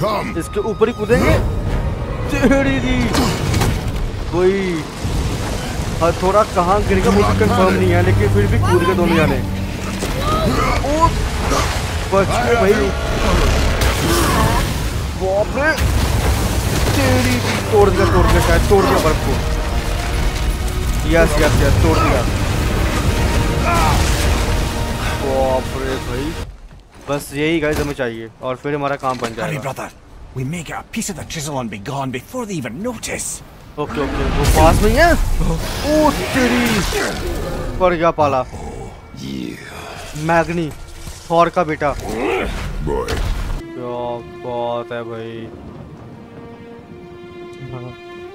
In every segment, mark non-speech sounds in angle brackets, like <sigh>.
Come. इसके ऊपर ही कूदेंगे? कोई हाँ, थोड़ा कहाँ गिरेगा मुझे कंफर्म नहीं है लेकिन फिर भी कूद गए दोनों जाने। बच गए भाई। बाप रे। तेरी तोड़ दिया तोड़ दिया शायद तोड़ दिया बर्फ़ को। यस यस यस तोड़ दिया। बाप रे भाई। बस यही गाइस हमें चाहिए और फिर हमारा काम बन जाएगा. We may get a piece of the chisel and be gone before they even notice. Okay okay वो पास में है ओ तेरी पड़ गया पाला मैग्नी थॉर का बेटा Boy. क्या बात है भाई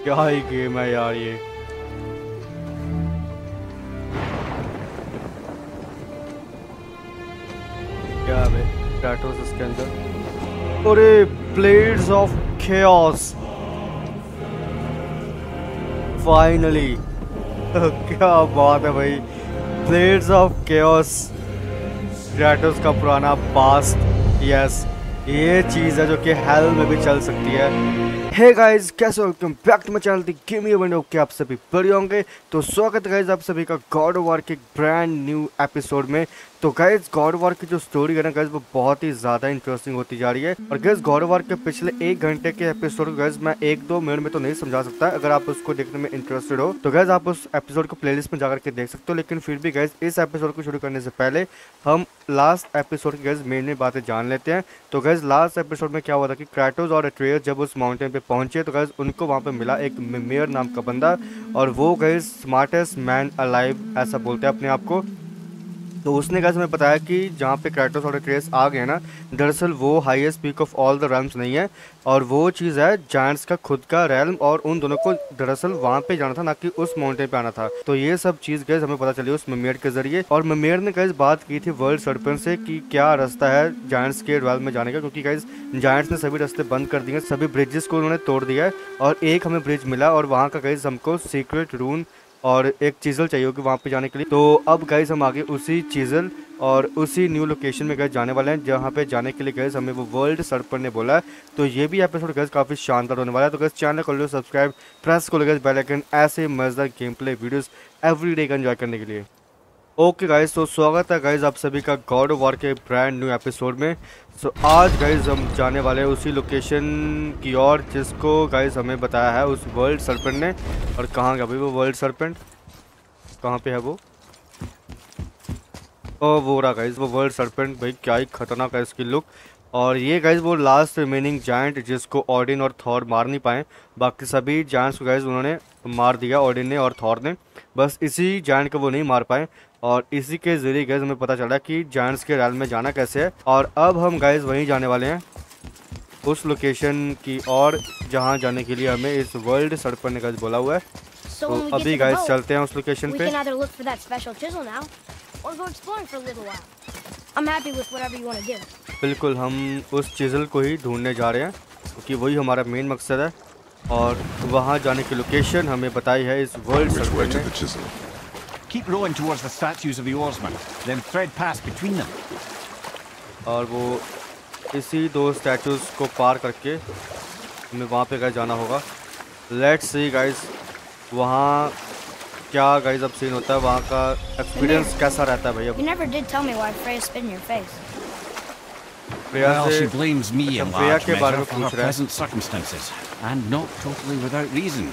क्या ही गेम है यार ये क्या है टाटोस इसके अंदर? अरे ब्लेड्स ऑफ़ chaos फाइनली <laughs> क्या बात है भाई। ब्लेड्स ऑफ़ chaos ग्रेटोस का पुराना पास्ट यस ये चीज़ है जो कि हेल में भी चल सकती है। हे? गाइस कैसे welcome back to my channel the gaming window के आप सभी बढ़िया होंगे? तो स्वागत है गाइस आप सभी का गॉड ऑफ़ वार के ब्रांड न्यू एपिसोड में। तो गैस गॉड वार की जो स्टोरी है ना गैस वो बहुत ही ज़्यादा इंटरेस्टिंग होती जा रही है। और गाइस गॉड वार के पिछले एक घंटे के एपिसोड को गाइस मैं एक दो मिनट में तो नहीं समझा सकता, अगर आप उसको देखने में इंटरेस्टेड हो। तो गैस आप उस एपिसोड को प्लेलिस्ट में जाकर के देख सकते हो, लेकिन फिर भी गैस इस एपिसोड को शुरू करने से पहले हम लास्ट एपिसोड की गाइस मेन मेन बातें जान लेते हैं। तो गैस लास्ट एपिसोड में क्या हुआ था कि क्राटोस और एट्रेयस जब उस माउंटेन पे पहुँचे तो गैस उनको वहाँ पे मिला एक मेयर नाम का बंदा, और वो गैस स्मार्टेस्ट मैन अलाइव ऐसा बोलते हैं अपने आप को। तो उसने गाइस हमें बताया कि जहाँ पे क्राटोस और ट्रेस आ गए ना, दरअसल वो highest peak of all the rams नहीं है और वो चीज़ है जायंट्स का, खुद का रेलम और उन दोनों को दरअसल वहाँ पे जाना था ना कि उस माउंटेन पे आना था। तो ये सब चीज़ गैस हमें पता चली उस ममेर के ज़रिए और ममेर ने गैस बात की थी वर्ल्ड सरपंच से कि क्या रास्ता है जायंट्स के रैल में जाने का क्योंकि गैस जायंट्स ने सभी रास्ते बंद कर दिए, सभी ब्रिजेस को उन्होंने तोड़ दिया है और एक हमें ब्रिज मिला और वहाँ का गैस हमको सीक्रेट रून और एक चीज़ल चाहिए होगी वहाँ पे जाने के लिए। तो अब गए हम आगे उसी चीज़ल और उसी न्यू लोकेशन में गए जाने वाले हैं, जहाँ पे जाने के लिए गए हमें वो वर्ल्ड सर्पर ने बोला है। तो ये भी एपिसोड गए काफ़ी शानदार होने वाला है। तो गैस चैनल कर लो सब्सक्राइब प्रेस को गैस बेलाइकन ऐसे मज़ेदार game play videos every day का एंजॉय करने के लिए। ओके गाइज़ तो स्वागत है गाइज़ आप सभी का गॉड वॉर के ब्रांड न्यू एपिसोड में। सो so, आज गाइज़ हम जाने वाले हैं उसी लोकेशन की ओर जिसको गाइज़ हमें बताया है उस वर्ल्ड सरपेंट ने। और कहाँ गया भाई वो वर्ल्ड सरपेंट कहाँ पे है वो? ओ वो रहा गाइज़ वो वर्ल्ड सरपेंट भाई क्या ही खतरनाक है इसकी लुक और ये गाइज़ वो लास्ट रिमेनिंग जायंट जिसको ऑडिन और थॉर मार नहीं पाए। बाकी सभी जायंट्स को गाइज़ उन्होंने मार दिया ऑडिन ने और थॉर ने। बस इसी जायंट को वो नहीं मार पाए। और इसी के ज़रिए गैस हमें पता चला कि जायंट्स के रैल में जाना कैसे है। और अब हम गाइज़ वहीं जाने वाले हैं। उस लोकेशन की और जहाँ जाने के लिए हमें इस वर्ल्ड सरपर ने गाइज़ बोला हुआ है। So तो अभी गाइज़ चलते हैं उस लोकेशन पे. बिल्कुल हम उस चीज़ल को ही ढूँढने जा रहे हैं क्योंकि वही हमारा मेन मकसद है। और वहाँ जाने की लोकेशन हमें बताई है इस world Which way Keep rowing towards the statues of the oarsmen, then thread past between them. और वो इसी दो स्टैचूज को पार करके हमें वहाँ पे गए जाना होगा लेट्स सी गाइस वहाँ क्या गाइस अब सीन होता है वहाँ का एक्सपीरियंस कैसा रहता है भाई You अब never did tell me why Freya spit in your face. Priya Well, she से blames me in अच्छा, Freya large के बारे measure में for her पूछ रहा है। present circumstances, and not totally without reason.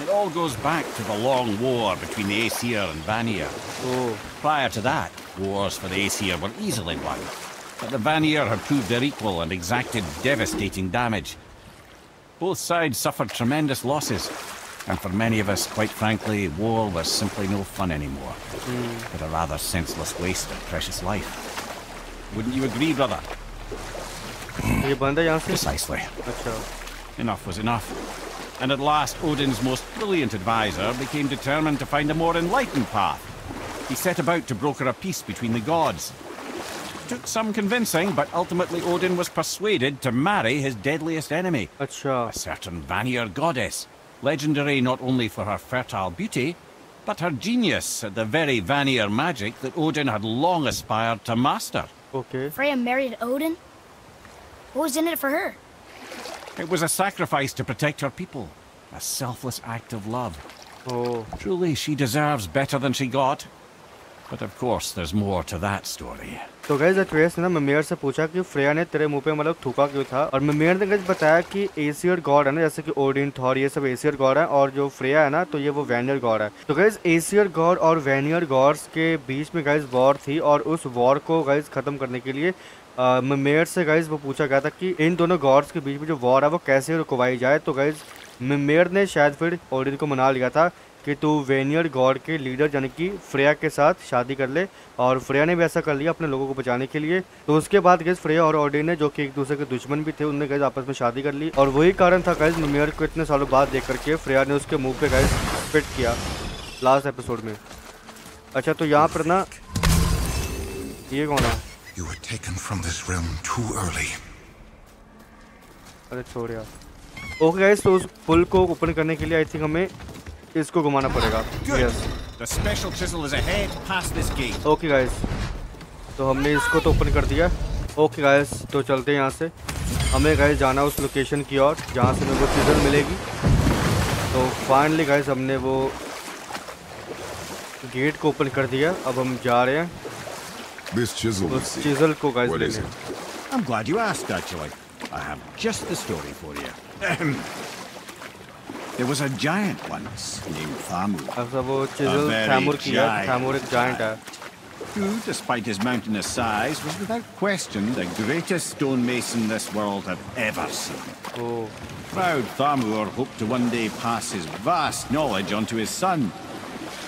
It all goes back to the long war between the Aesir and Vanir. Oh. Prior to that, wars for the Aesir were easily won. But the Vanir had proved their equal and exacted devastating damage. Both sides suffered tremendous losses, and for many of us, quite frankly, war was simply no fun anymore. Mm. But a rather senseless waste of precious life. Wouldn't you agree, brother? Precisely. Enough was enough and at last Odin's most brilliant advisor became determined to find a more enlightened path. He set about to broker a peace between the gods. It took some convincing, but ultimately Odin was persuaded to marry his deadliest enemy—a certain Vanir goddess, legendary not only for her fertile beauty, but her genius at the very Vanir magic that Odin had long aspired to master. Okay. Freya married Odin? What was in it for her? It was a sacrifice to protect her people, a selfless act of love. Oh, Truly, she deserves better than she got. But of course, there's more to that story. तो guys अट्रेस ने ना ममेर से पूछा कि Freya ने तेरे मुँह पे मतलब थूका क्यों था और ममेर ने गैस बताया कि एसियर गॉड है ना जैसे कि ओडिन थॉर ये सब एसियर गॉड है और जो फ्रेया है ना तो ये वो वैनियर गॉड है तो गैस एसियर गॉड और वैनियर गॉड्स के बीच में गैस वॉर थी और उस वॉर को गैस खत्म करने के लिए ममेर से गैस वो पूछा गया था कि इन दोनों गॉड्स के बीच में जो वॉर है वो कैसे रुकवाई जाए तो गैस मेयर ने शायद फिर ओडिन को मना लिया था कि तू वेनियर गॉड के लीडर यानी कि फ्रेया के साथ शादी कर ले, और फ्रेया ने भी ऐसा कर लिया अपने लोगों को बचाने के लिए। तो उसके बाद गैस फ्रेया और ऑडिन ने, जो कि एक दूसरे के दुश्मन भी थे, उनने गैस आपस में शादी कर ली। और वही कारण था गैस मेयर को इतने सालों बाद देख करके फ्रेया ने उसके मुँह पे गैस फिट किया लास्ट एपिसोड में। अच्छा तो यहाँ पर ना, ये कौन है? You were taken from this realm too early. अरे छोड़ यार। ओके गाइस तो उस पुल को ओपन करने के लिए आई थिंक हमें इसको घुमाना पड़ेगा। Yes The special chisel is ahead past this gate. Okay guys तो हमने इसको तो ओपन कर दिया। ओके गाइस तो चलते हैं यहाँ से। हमें गाइस जाना उस लोकेशन की ओर जहाँ से हमें वो चीज़ल मिलेगी। तो फाइनली गाइस हमने वो गेट को ओपन कर दिया। अब हम जा रहे हैं। This chisel we उस see. चीज़ल को गाइस What is लेने it? I'm glad you asked, actually. I have just the story for you. Ahem. there was a giant once named Thamu, ऐसा वो चीज़ल very थैमूर की है giant थैमूर एक giant है who, despite his mountainous size, was without question the greatest stonemason this world had ever seen. O Proud Thamur hoped to one day pass his vast knowledge on to his son.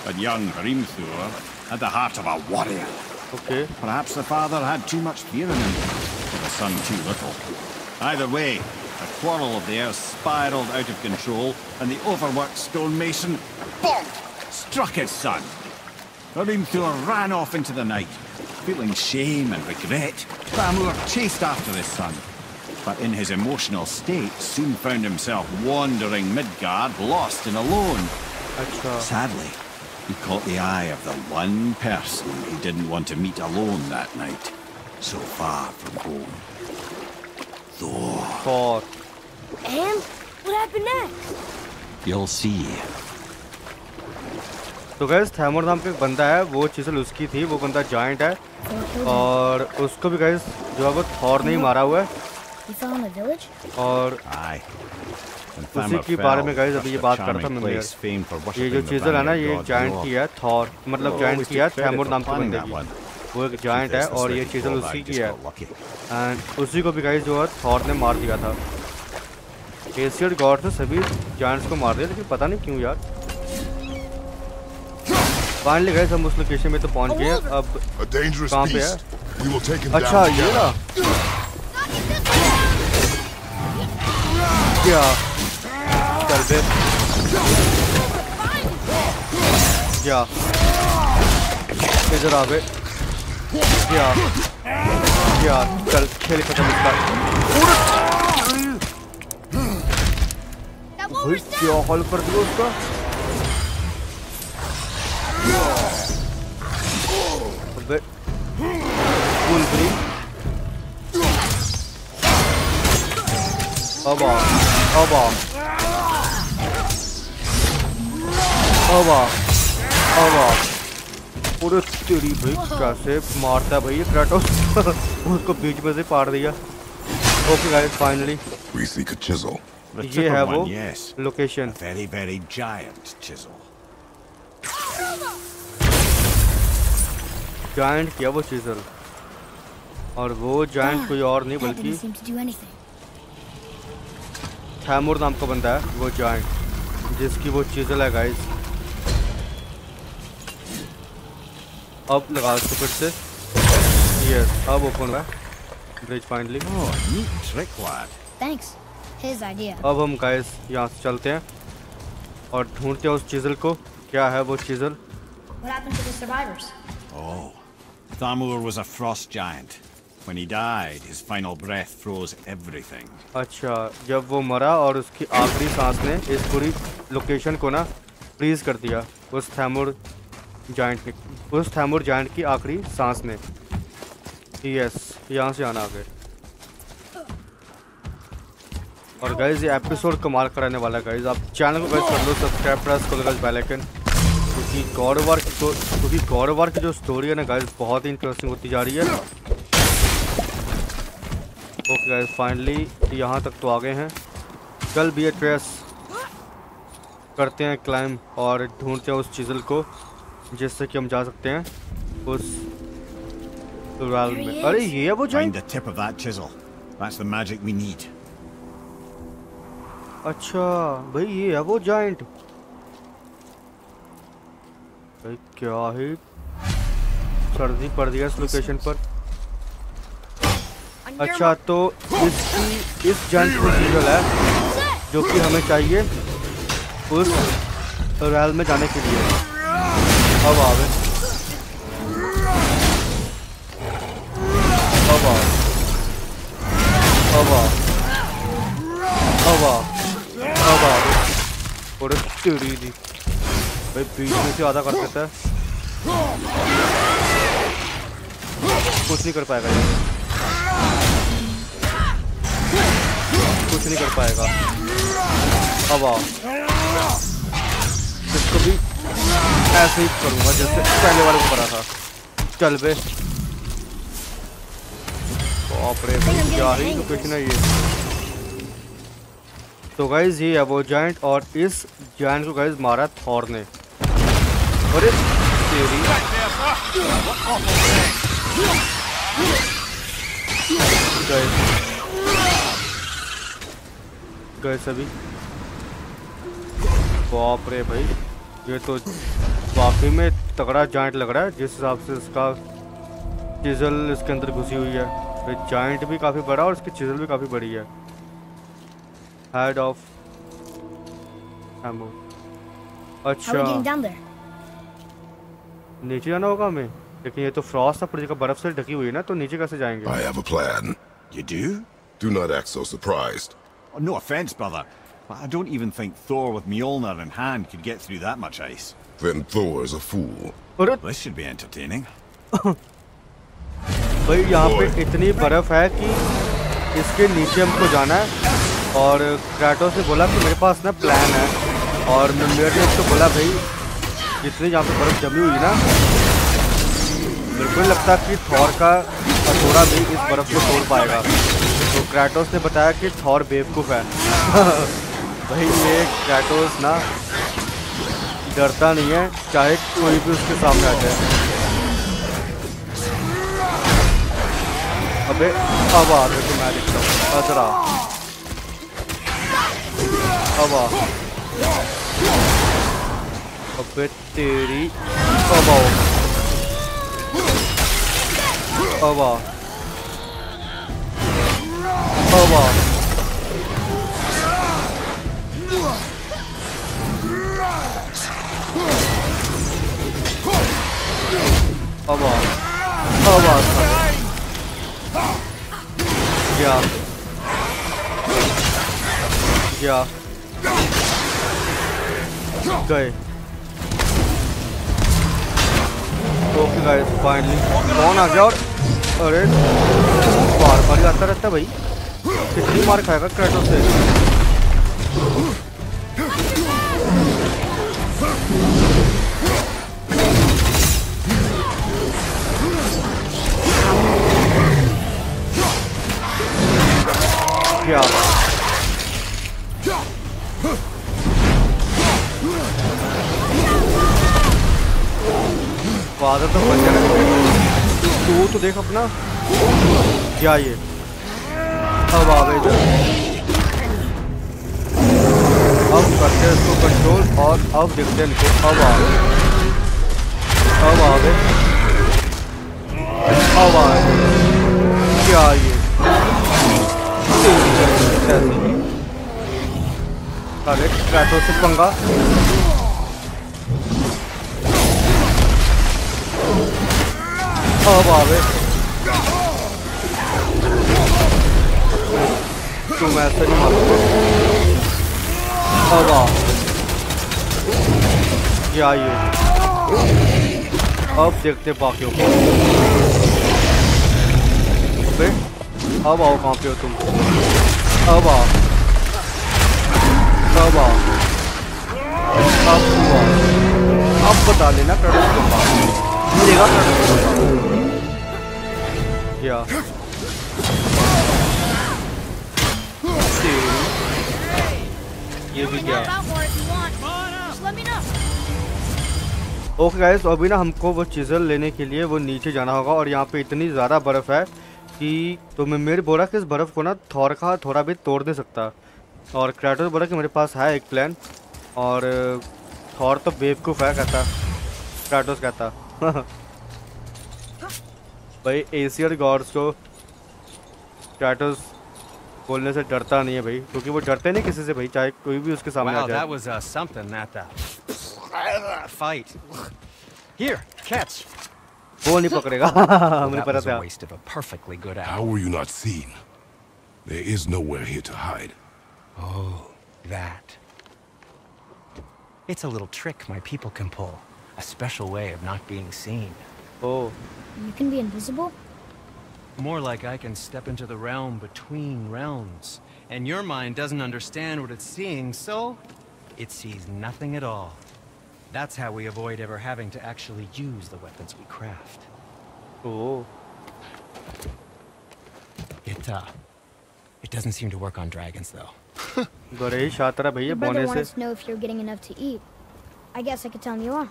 But young Hrimthur had the heart of a warrior. Okay. Perhaps the father had too much fear in him, or the son too little. Either way, the quarrel of the spiraled out of control, and the overworked stonemason, bonk, struck his son. Arimthur ran off into the night. Feeling shame and regret, Bamur chased after his son. But in his emotional state, soon found himself wandering Midgard, lost and alone. Sadly, he caught the eye of the one person he didn't want to meet alone that night, so far from home. Thor. और And what happened next? You'll see. तो gas थैमर नाम का एक बंदा है वो chisel उसकी थी वो बंदा जाइंट है Thor killed him. और उसको भी गैस जो है वो थॉर ने ही मारा हुआ है He fell in a village? और Aye. When उसी के बारे में गाइस अभी ये बात कर रहा था मैं ये जो चीजर है ना ये जायंट की है थॉर मतलब जायंट की है थैमोर नाम के बंदे वो एक जायंट है और ये चीजर उसी की है। एंड उसी को भी गाइस जो है थॉर ने मार दिया था। एशियड गॉड से सभी जायंट्स को मार दिया लेकिन पता नहीं क्यों यार। फाइनली गाइस हम उस लोकेशन में तो पहुँच गए अब कहाँ पे है? अच्छा ये ना चल बे क्या इधर आ बे क्या क्या चल खेल खत्म इसका भाई क्या हॉल कर दिया उसका अबे वुल्वरीन अब आ अब आ अब आ अब पूरे तेरी भाई कैसे मारता है भाई ये क्राटोस <laughs> उसको बीच में से पार दिया। Okay guys finally seek a chisel. The ये है वो location very, very giant chisel. Giant किया वो चीजल और वो जायंट कोई और नहीं बल्कि. थैमूर नाम का बंदा है वो जायंट जिसकी वो चीजल है गाइस अब लगा उसको फिर से यस अब ओपन हुआ bridge finally Oh, neat trick, lad. Thanks. His idea. अब हम गाइस यहाँ से चलते हैं और ढूंढते हैं उस चीजल को क्या है वो chisel What happened to the survivors? Oh. Thamur was a frost giant. When he died, his final breath froze everything. अच्छा जब वो मरा और उसकी आखिरी सांस ने इस पूरी लोकेशन को ना फ्रीज कर दिया उस थैमूर जाइंट ने उस थैमूर जाइंट की आखिरी सांस ने यस यहाँ से आना आगे। और गाइज़ ये एपिसोड कमाल कराने वाला है गाइज़ आप चैनल को गाइज़ कर लो सब्सक्राइब प्रेस कर लो गाइज़ बेल आइकन क्योंकि गॉड वार तो क्योंकि गॉड वार की जो स्टोरी है ना गाइज़ बहुत ही इंटरेस्टिंग होती जा रही है। ओके गाइज़ फाइनली यहाँ तक तो आ गए हैं। कल भी ए ट्रेस करते हैं क्लाइम और ढूंढते हैं उस चीज़ल को। जिससे कि हम जा सकते हैं उस में। अरे ये है वो giant tip of that chisel. That's the magic we need. अच्छा भाई ये है वो जाइंट भाई क्या ही सर्दी पड़ रही है इस लोकेशन पर। अच्छा तो इसकी इस जाइंट प्रोसीजर है जो कि हमें चाहिए उस रैल में जाने के लिए। अब आवे अब आ अब आ अब आ अब आ और तेरी दी भाई बीच में से आधा कर देता है कुछ नहीं कर पाएगा ये कुछ नहीं कर पाएगा अब आओ इसको भी ऐसे ही करूँगा, जैसे पहले वाले को करा था। चल बे। बाप क्या ही लोकेशन ये। तो गाइज़ ये है वो जाइंट और इस जाइंट को गाइज़ मारा थॉर ने। अरे तेरी गए सभी बाप रे, भाई। ये तो वाकई में तगड़ा जाइंट लग रहा है जिस हिसाब से इसका चिजल इसके अंदर घुसी हुई है जाइंट भी काफ़ी बड़ा और इसकी चिजल भी काफ़ी बड़ी है हेड ऑफ़ एमो How are we अच्छा getting down there? नीचे जाना होगा हमें लेकिन ये तो फ्रॉस्ट था पूरी जगह बर्फ़ से ढकी हुई है ना तो नीचे कैसे जाएँगे I have a plan. You do? Do not act so surprised. Oh, no offense, brother, but I don't even think Thor with Mjolnir in hand could get through that much ice. Then Thor is a fool. This should be entertaining. <laughs> भाई यहाँ पे इतनी बर्फ़ है कि इसके नीचे हमको जाना है और क्राटोस ने बोला कि मेरे पास ना प्लान है और मेरे ने उसको बोला भाई जितनी यहाँ पे बर्फ़ जमी हुई ना मेरे को लगता कि थॉर का हथौड़ा भी इस बर्फ़ को तोड़ पाएगा तो क्राटोस ने बताया कि थॉर बेवकूफ़ है <laughs> भाई, ये क्राटोस ना, डरता नहीं है, चाहे कोई भी उसके सामने आ जाए। अबे, अब आ देखो मैं दिखता हूँ। अदरा। अब आ। अबे, तेरी, अब आओ। अब आ। अब आ। या या गए ओके गाइस कौन आ गया और? अरे बार बार आता रहता है भाई। कितनी मार खाएगा क्रेटो से? क्या? फादर तो जाएगा तू तो देख अपना। क्या ये? अब आवे इधर। अब करते हैं इसको कंट्रोल और अब देखते हैं इनको। अब आवे अब आवे अब आवे क्या ये? से पंगा अब आवे ऐसे नहीं अब आ ये अब देखते बाकियों को अबे अब आओ कहाँ पे हो तुम अब बता लेना को मिलेगा को। ये भी क्या. ओके गाइस तो अभी ना हमको वो चीज़ल लेने के लिए वो नीचे जाना होगा और यहाँ पे इतनी ज़्यादा बर्फ़ है कि तो मैं मेरे बोला कि इस बर्फ़ को ना थोड़ा का थोड़ा भी तोड़ नहीं सकता। और क्रैटोस बोला कि मेरे पास है एक प्लान और थॉर तो बेवकूफ़ है कहता। क्रैटोस कहता। <laughs> भाई एशियर गॉड्स को क्रैटोस बोलने से डरता नहीं है भाई क्योंकि वो डरते नहीं किसी से भाई चाहे कोई भी उसके सामने आ Wow, जाए। that was uh, something, that. Uh, fight. Here, catch. वो नहीं पकड़ेगा Well, मुझे that पता was a था waste of a perfectly good How hour. were you not seen? There is nowhere here to hide. Oh, that. It's a little trick my people can pull. A special way of not being seen. O You can be invisible? More like I can step into the realm between realms. And your mind doesn't understand what it's seeing, so it sees nothing at all. That's how we avoid ever having to actually use the weapons we craft. O It, uh, it doesn't seem to work on dragons, though. <laughs> बड़े ही शातिर है भैया Your brother बोने wanted से to know if you're getting enough to eat. I guess I could tell him you are.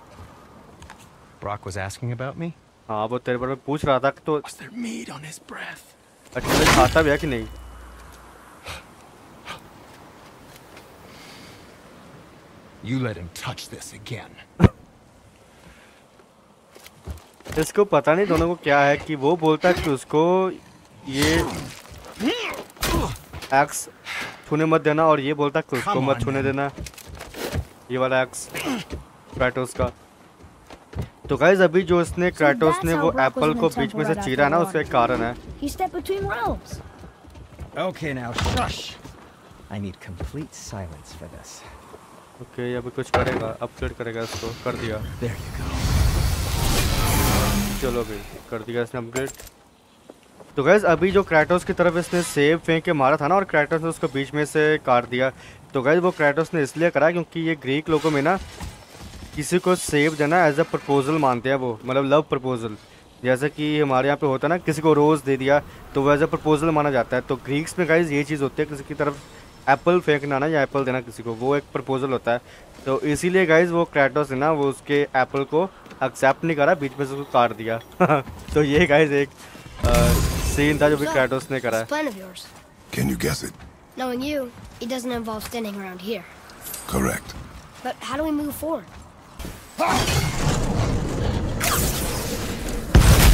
Brock was asking about me? हाँ वो तेरे बारे में पूछ रहा था कि तो Was there meat on his breath? अच्छे से खाता भी है कि नहीं You let him touch this again. इसको पता नहीं दोनों को क्या है कि वो बोलता है कि उसको ये एक्स छूने मत देना और ये बोलता है कि उसको मत छूने देना। ये वाला एक्स क्रैटोस का। तो गाइज़ अभी जो उसने क्रैटोस ने वो एप्पल को बीच में से चीरा ना उसका एक कारण है। Okay now shush. I need complete silence for this. Okay अभी कुछ करेगा अपग्रेड करेगा इसको कर दिया. चलो भाई कर दिया इसने अपग्रेड तो गैस अभी जो क्राटोस की तरफ़ इसने सेब फेंक के मारा था ना और क्राटोस ने उसको बीच में से काट दिया। तो गैस वो क्रैटोस ने इसलिए करा क्योंकि ये ग्रीक लोगों में ना किसी को सेब देना एज अ प्रपोजल मानते हैं वो मतलब लव प्रपोजल जैसे कि हमारे यहाँ पे होता है ना किसी को रोज़ दे दिया तो वो एज अ प्रपोजल माना जाता है। तो ग्रीक्स में गाइज़ ये चीज़ होती है किसी की तरफ़ एप्पल फेंकना ना या एप्पल देना किसी को वो एक प्रपोजल होता है तो इसीलिए गाइज़ वो क्राटोस है ना वो उसके एप्पल को एक्सेप्ट नहीं करा बीच में से उसको काट दिया तो ये गाइज़ एक सीन था जो भी क्राटोस ने करा है. Can you guess it? Knowing you, it doesn't involve standing around here. Correct. But how do we move forward?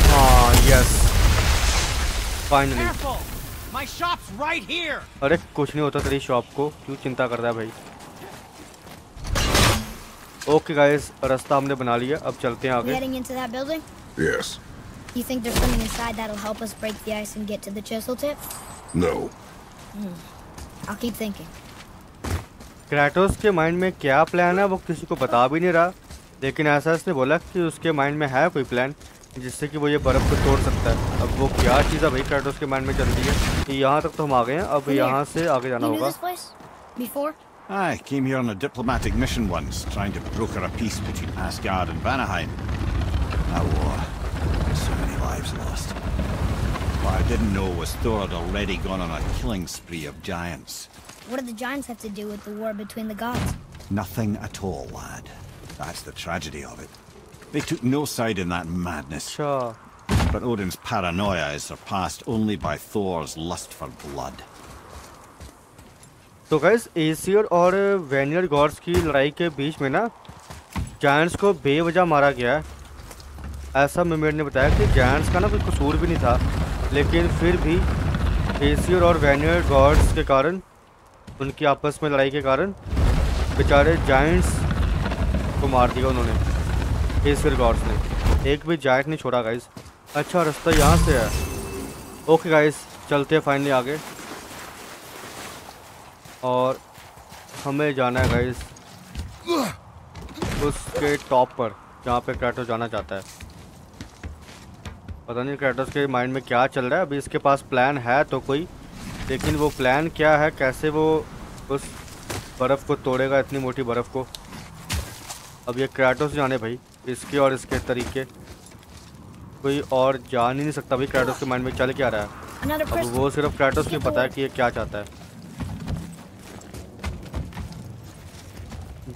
हाँ yes finally Careful! My shop's right here! अरे कुछ नहीं होता तेरी शॉप को क्यों चिंता करता है भाई ओके गाइस रास्ता हमने बना लिया अब चलते हैं आगे heading into that building? Yes. You think there's something inside that'll help us break the ice and get to the chisel tip? No. Hmm. I'll keep thinking. Kratos के माइंड में क्या प्लान है वो किसी को बता भी नहीं रहा लेकिन ऐसा इसने बोला कि उसके माइंड में है कोई प्लान जिससे कि वो ये बर्फ़ को तोड़ सकता है अब वो क्या चीज़ है भाई क्रेटोस के माइंड में चल रही है कि यहाँ तक तो हम आ गए हैं अब Come here. यहाँ से आगे जाना You knew होगा this place? Before? I came here on a diplomatic mission once, trying to broker a peace between Asgard and Vanaheim. A war. So many lives lost. What I didn't know was Thor had already gone on a killing spree of giants. What do the giants have to do with the war between the gods? Nothing at all, lad. That's the tragedy of it. They took no side in that madness, अच्छा but Odin's paranoia is surpassed only by Thor's lust for blood. तो gas easier और vernier gods की लड़ाई के बीच में ना giants को बेवजह मारा गया है। ऐसा मिमेर ने बताया कि जायंट्स का ना कोई कसूर भी नहीं था। लेकिन फिर भी एसियर और वेनियर गॉड्स के कारण उनकी आपस में लड़ाई के कारण बेचारे जायंट्स को मार दिया उन्होंने। एसियर गॉड्स ने एक भी जायंट नहीं छोड़ा गाइस अच्छा रास्ता यहाँ से है। ओके गाइस चलते हैं फाइनली आगे। और हमें जाना है गाइस उसके टॉप पर, जहाँ पे क्रेटोस जाना चाहता है। पता नहीं क्रेटोस के माइंड में क्या चल रहा है। अभी इसके पास प्लान है तो कोई, लेकिन वो प्लान क्या है, कैसे वो उस बर्फ़ को तोड़ेगा, इतनी मोटी बर्फ़ को? अब ये क्राटोस जाने भाई। इसके और इसके तरीके। कोई और जान ही नहीं सकता भाई क्राटोस के माइंड में चल क्या रहा है। अब वो सिर्फ़ क्राटोस को पता है कि ये क्या चाहता है।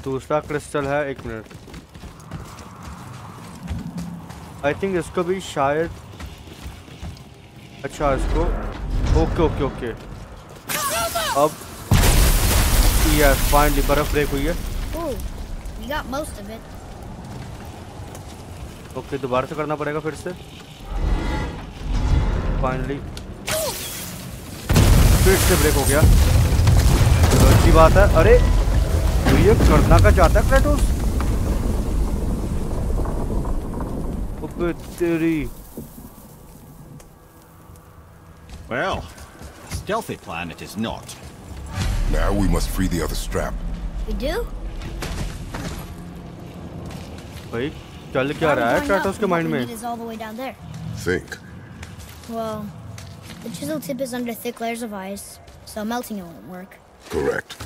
दूसरा क्रिस्टल है एक मिनट आई थिंक इसको भी शायद अच्छा इसको ओके ओके ओके अब यस फाइनली बर्फ़ ब्रेक हुई है। Ooh, we got most of it. Okay दोबारा से करना पड़ेगा फिर से फाइनली फिर से ब्रेक हो गया तो अच्छी बात है अरे तो ये करना का चाहता है क्रेटोस तेरी Well, a stealthy plan it is not. Now we must free the other strap. We do? भाई चल क्या How are we रहा है going क्रेटोस up के when माइंड what we में need is all the way down there. Think. Well, the chisel tip is under thick layers of ice, so melting it won't work. Correct.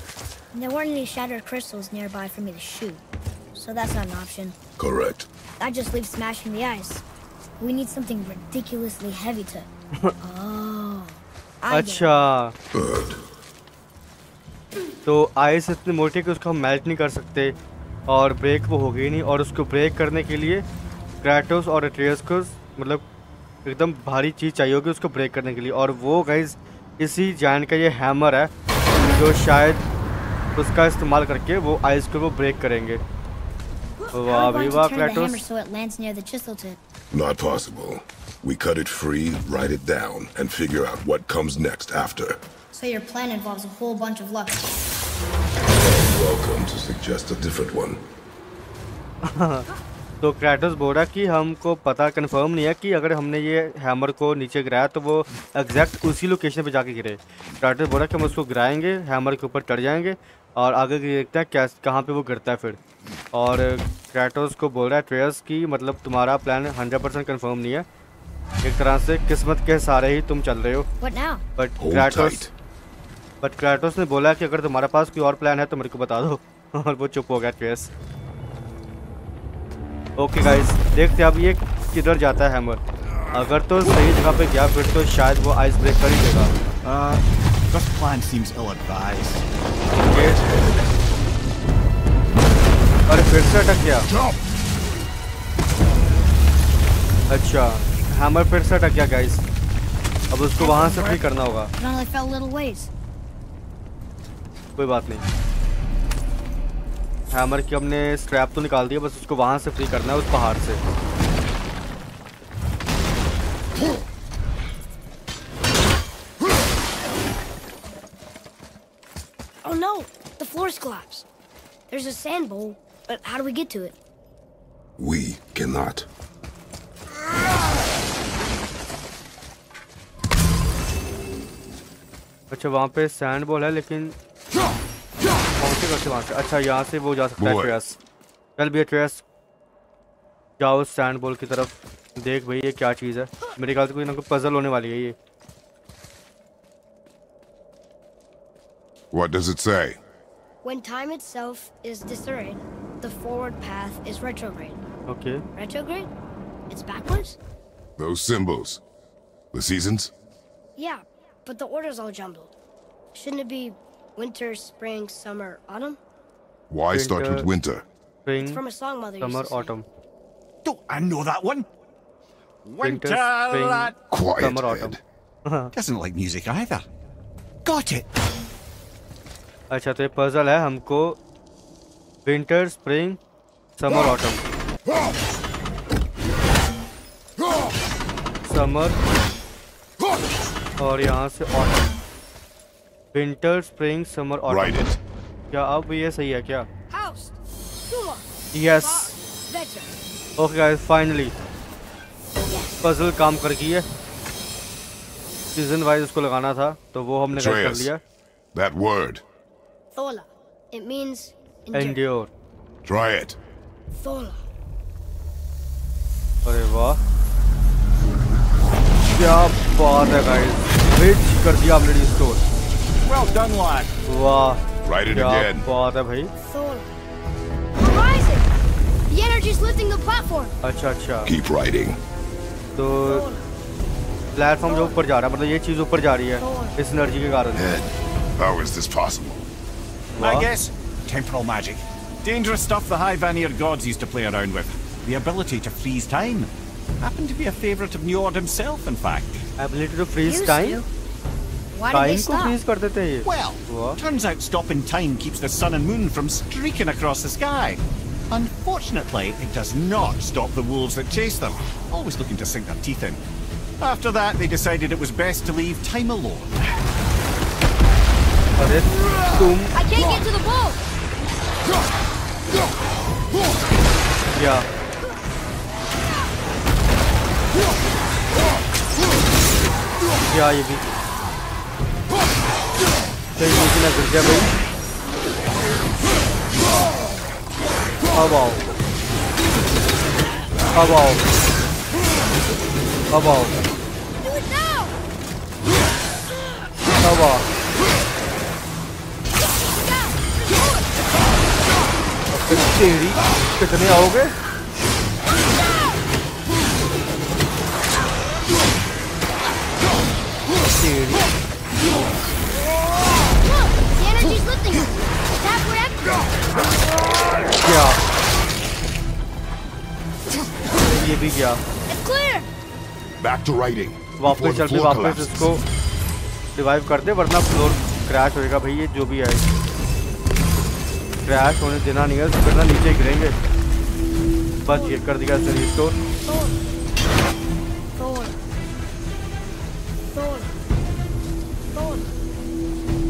And there weren't any shattered crystals nearby for me to shoot, so that's not an option. Correct. That just leaves smashing the ice. We need something ridiculously heavy to. <laughs> oh. I get it. अच्छा Good. तो ice इतनी मोटी कि उसको हम melt नहीं कर सकते और ब्रेक वो होगी गई नहीं। और उसको ब्रेक करने के लिए क्रैटोस और एट्रियस को मतलब एकदम भारी चीज़ चाहिए होगी उसको ब्रेक करने के लिए। और वो गाइज़ इसी जैन का ये हैमर है जो शायद उसका इस्तेमाल करके वो आइस को वो ब्रेक करेंगे। Not Welcome to suggest a different one. <laughs> तो क्राटोस बोल रहा कि हमको पता कंफर्म नहीं है कि अगर हमने ये हैमर को नीचे गिराया तो वो एग्जैक्ट उसी लोकेशन पे जाके गिरे। क्राटोस बोल रहा कि हम उसको गिराएँगे हैमर के ऊपर चढ़ जाएँगे और आगे देखते हैं क्या कहाँ पे वो गिरता है फिर। और क्राटोस को बोल रहा है ट्रेयस कि मतलब तुम्हारा प्लान हंड्रेड परसेंट कन्फर्म नहीं है। एक तरह से किस्मत के सहारे ही तुम चल रहे हो। But Kratos. बट क्राटोस ने बोला कि अगर तुम्हारे पास कोई और प्लान है तो मेरे को बता दो। <laughs> और वो चुप हो गया ट्रेयस ओके गाइस देखते हैं अब ये किधर जाता है हैमर अगर तो सही जगह पे गया फिर तो शायद वो आइस ब्रेक कर ही देगा। Uh, this plan seems ill-advised. अरे फिर से अटक गया। अच्छा हैमर फिर से अटक गया गाइस अब उसको वहाँ से फ्री करना होगा It only fell a little ways. कोई बात नहीं हैमर की हमने स्ट्रैप तो निकाल दिया बस उसको वहाँ से फ्री करना है उस पहाड़ से Oh no! The floor's collapsed. There's a sand bowl, but how do we get to it? We cannot. अच्छा वहाँ पे सैंड बॉल है लेकिन पहुँचे कैसे वहाँ से अच्छा यहाँ से वो जा सकता है Boy. ट्रेस चल भी ट्रेस जाओ सैंड बॉल की तरफ देख भाई ये क्या चीज़ है मेरे ख्याल से कोई ना कोई पजल होने वाली है ये What does it say? When time itself is disarrayed, the forward path is retrograde. Okay Retrograde? It's backwards? Those symbols. The seasons? Yeah, but the order's all jumbled. Shouldn't it be winter, spring, summer, autumn? Why start with Winter. winter? Spring It's from a song mother used summer to sing. Autumn Don't I know that one? Winter, Winter, spring. lad. Quiet, Summer, autumn. <laughs> head. Doesn't like music either. Got it. अच्छा तो ये puzzle है हमको winter spring summer autumn summer और यहाँ से autumn winter spring summer autumn क्या अब ये सही है क्या? Yes okay guys finally puzzle काम कर गई है। सीज़न वाइज उसको लगाना था तो वो हमने कर लिया। That word. Thola. It means endure. Endure Try it. Thola. अरे वाह। क्या बात है गाइस रिच कर दिया हमने restore Well done, lad. वाह Write it क्या again. बात है भाई Thor. Horizon! The energy's lifting the platform. अच्छा अच्छा Keep writing. तो प्लेटफॉर्म जो ऊपर जा रहा है मतलब ये चीज ऊपर जा रही है इस एनर्जी के कारण Ed, how is this possible? I guess temporal magic. Dangerous stuff the High Vanir gods used to play around with. The ability to freeze time. Happened to be a favourite of Njord himself, in fact. Ability to freeze Used Why time did they stop? Well, turns out stopping time keeps the sun and moon from streaking across the sky. Unfortunately, it does not stop the wolves that chase them, always looking to sink their teeth in. After that, they decided it was best to leave time alone. I can't get to the boat! Yeah. Yeah, you beat. कहीं नीचे ना गिर जाए भाई अब आओ अब आओ अब आओ Do it now! अब आओ अब तेरी कितने आओगे तेरी Look! The वापस चल के वापस इसको रिवाइव कर दे वरना फ्लोर क्रैश होएगा भाई ये जो भी आए क्रैश होने देना नहीं है फिर ना नीचे गिरेंगे। बस ये कर दिया सर इसको।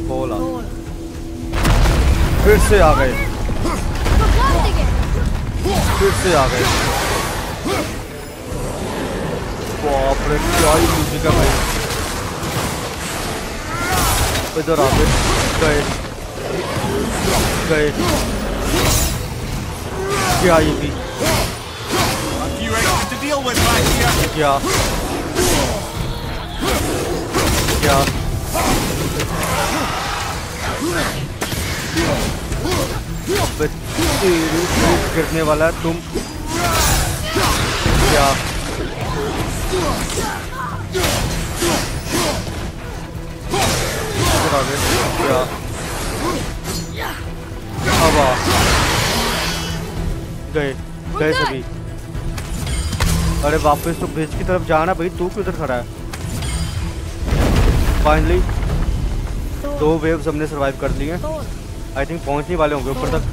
बोला फिर से आ गए We're blasting it! फिर से आ गए बाप रे क्या ही म्यूज़िक है भाई इधर आ गए गए गए क्या ये भी A few extras to deal with back here. क्या क्या अबे तेरी फूट गिरने वाला है तुम क्या? क्या? अब गए गए सभी। अरे वापस तो ब्रिज की तरफ़ जाना भाई तू क्यों उधर खड़ा है? फाइनली दो वेव्स हमने सरवाइव कर लिए। Thor. आई थिंक पहुँचने वाले होंगे ऊपर तक।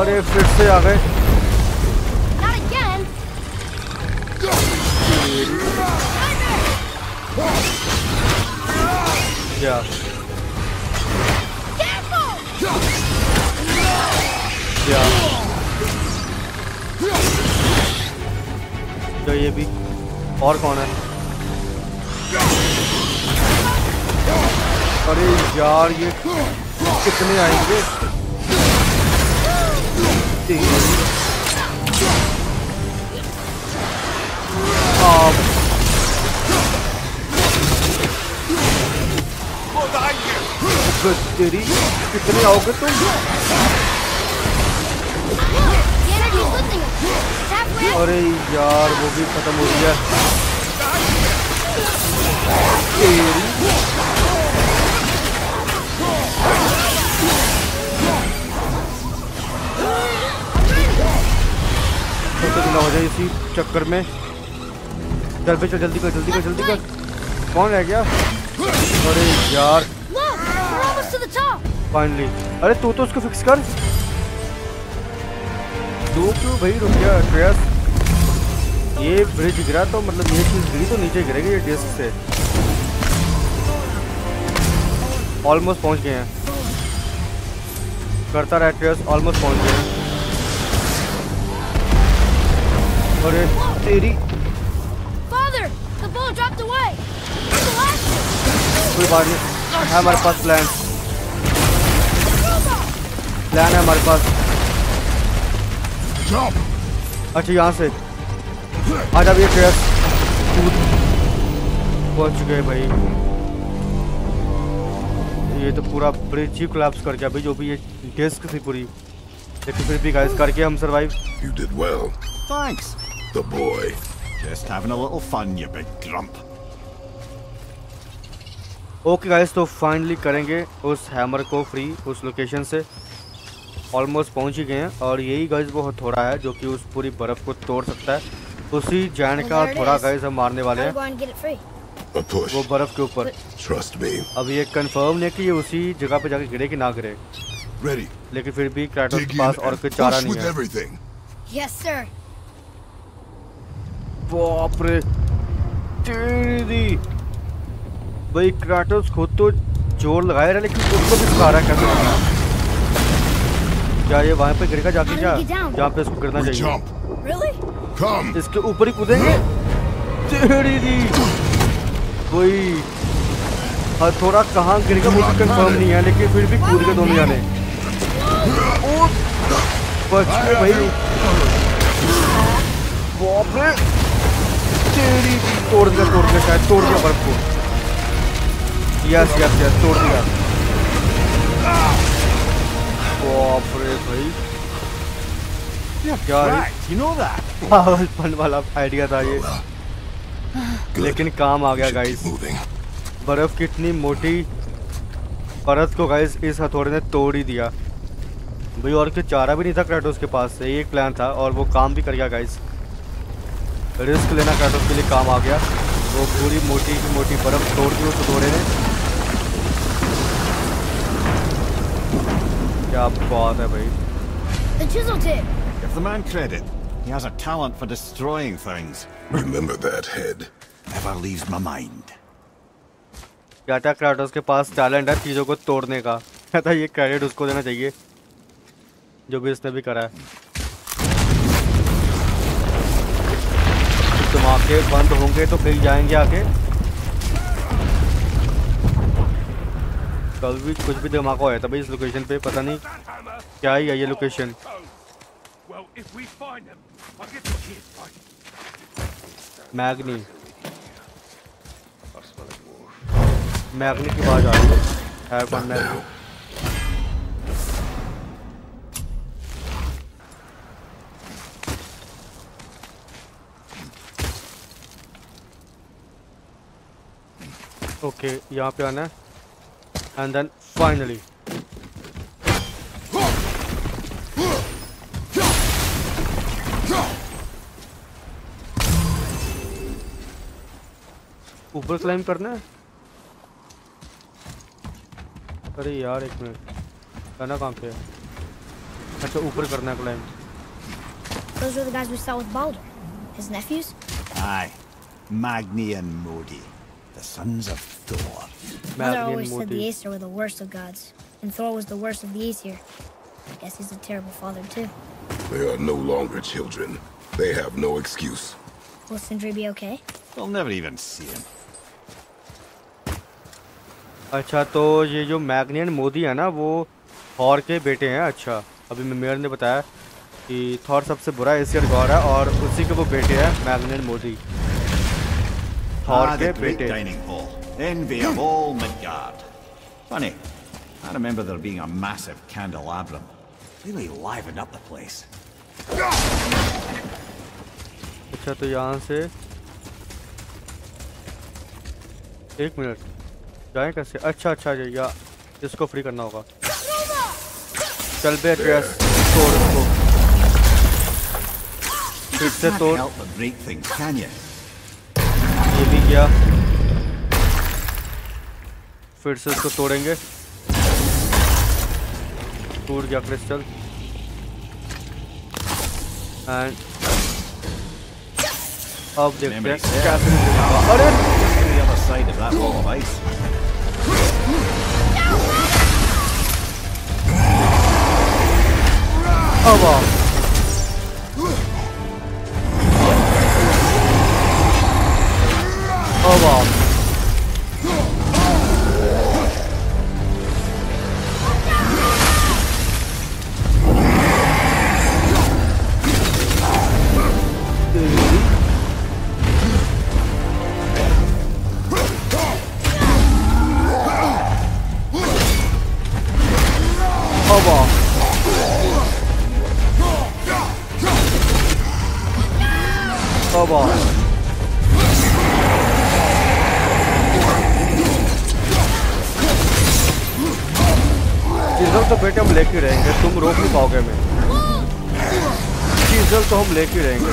अरे फिर से आ गए। क्या क्या तो ये भी और कौन है? अरे यार, ये कितने आएँगे तेरी। कितने आओगे तुम! अरे यार, वो भी खत्म हो गया तेरी खत्म ना हो जाए इसी चक्कर में। चल पे चल, जल्दी कर जल्दी कर जल्दी कर। कौन रह गया? अरे यार! फाइनली अरे तू तो उसको फिक्स कर। तू क्यों भाई रुक गया ट्रेस ये ब्रिज गिरा तो मतलब ये चीज़ गिरी तो नीचे गिरेगी ये डिस्क से। ऑलमोस्ट पहुँच गए हैं। करता रहा ट्रेस ऑलमोस्ट पहुँच गए हैं। अरे तेरी Father! The bull dropped away! Where's the last कोई बात नहीं है हमारे पास प्लान प्लान है हमारे पास Jump! अच्छा यहाँ से आ जा ये ट्रेस कूद पहुँच गए भाई ये तो पूरा ब्रिज ही कोलैप्स कर गया भाई जो भी ये डिस्क थी पूरी लेकिन फिर भी गाइस करके हम survive You did well. Thanks. The boy. Just having a little fun, you big grump. Okay guys तो फाइनली करेंगे उस हैमर को फ्री उस लोकेशन से ऑलमोस्ट पहुँच ही गए हैं और यही गाइस वो हथौड़ा है जो कि उस पूरी बर्फ़ को तोड़ सकता है उसी जैन का हथौड़ा is. गाइस हम मारने वाले हैं get it free. A push. वो बर्फ़ के ऊपर Trust me. अब ये कंफर्म नहीं है कि ये उसी जगह पे जाके गिरे कि ना गिरे. लेकिन फिर भी क्राटोस के पास और कोई चारा नहीं है. Yes, sir. बाप रे तेरी। दी भाई क्राटोस खुद तो ज़ोर लगाया रहा है, लेकिन उसको भी सुखा रहा है। कैसे क्या ये वहाँ पे गिरेगा? जाके क्या? जहाँ पे इसको गिरना चाहिए. इसके ऊपर ही कूदेंगे? तेरी दी। वही हथौड़ा कहाँ गिरेगा भी कंफर्म नहीं है लेकिन फिर भी कूद के दोनों जाने। बच गए भाई। बाप रे तेरी तोड़ दिया तोड़ दिया शायद तोड़ दिया बर्फ़ को। यस यस यस तोड़ दिया। बाप रे भाई। ही? That. वाला आइडिया था ये। लेकिन काम आ गया गाइस. बर्फ़ कितनी मोटी परत को गाइस इस हथौड़े ने तोड़ ही दिया। भाई और कुछ चारा भी नहीं था क्रेटोस के पास यही एक प्लान था और वो काम भी कर गया गाइस रिस्क लेना क्रेटोस के लिए काम आ गया वो पूरी मोटी की मोटी बर्फ़ तोड़ दी उस हथौड़े ने क्या बात है भाई The chisel tip. Give the man credit. He has a talent for destroying things. Remember that head. Never leaves my mind. क्या था क्राटोस के पास टैलेंट है चीज़ों को तोड़ने का कहता ये क्रेडिट उसको देना चाहिए जो भी इसने भी करा है धमाके बंद होंगे तो कहीं जाएँगे आके कल भी कुछ भी धमाका होया था भाई इस लोकेशन पे, पता नहीं क्या ही है ये लोकेशन. मैग्नी मैग्नी की आवाज़ आ रही है। ओके यहाँ पे आना है एंड देन फाइनली ऊपर क्लाइम करना है अरे यार एक मिनट करना कहाँ पे है अच्छा ऊपर करना है climb Those are the guys we saw with Baldur. His nephews? Aye. Magni and Modi. The sons of Thor. Mother always said the Aesir were the worst of gods, and Thor was the worst of the Aesir. I guess he's a terrible father too. They are no longer children. They have no excuse. Will Sindri be okay? They'll never even see him. अच्छा तो ये जो मैग्नियन मोदी है ना वो Thor के बेटे हैं अच्छा अभी मेयर ने बताया कि थॉर सबसे बुरा एशियर गॉड है और उसी के वो बेटे हैं मैग्नियन मोदी थॉर Ah, के the great बेटे dining hall. Envy of all Midgard. Funny. I remember there being a massive candelabrum. Really livened up the place. अच्छा तो यहाँ से एक मिनट जाए कैसे अच्छा अच्छा जी या इसको फ्री करना होगा चल बे ड्रेस तोड़ इसको फिर से Can't तोड़ किया। फिर से इसको तोड़ेंगे। टूट गया क्रिस्टल। एंड अब देखते हैं. अरे! Get आओ। अब चीजल तो हम लेके रहेंगे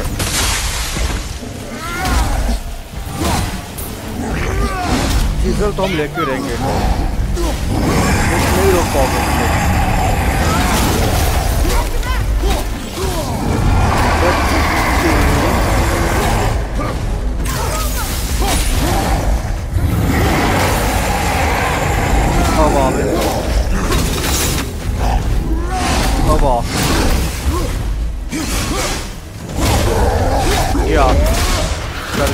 डीजल तो हम लेके रहेंगे नहीं रोक पाओगे।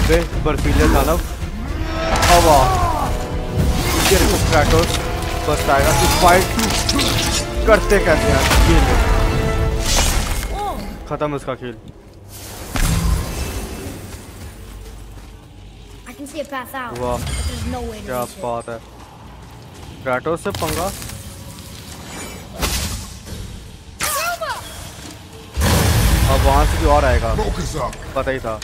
पे बर्फीले दानव आ ये देखो क्रैटोस बस आएगा। कि फाइट करते कैसे हैं ये ले। खत्म इसका खेल। To क्या बात है। क्रैटोस से पंगा। अब वहाँ से भी और आएगा। पता ही था।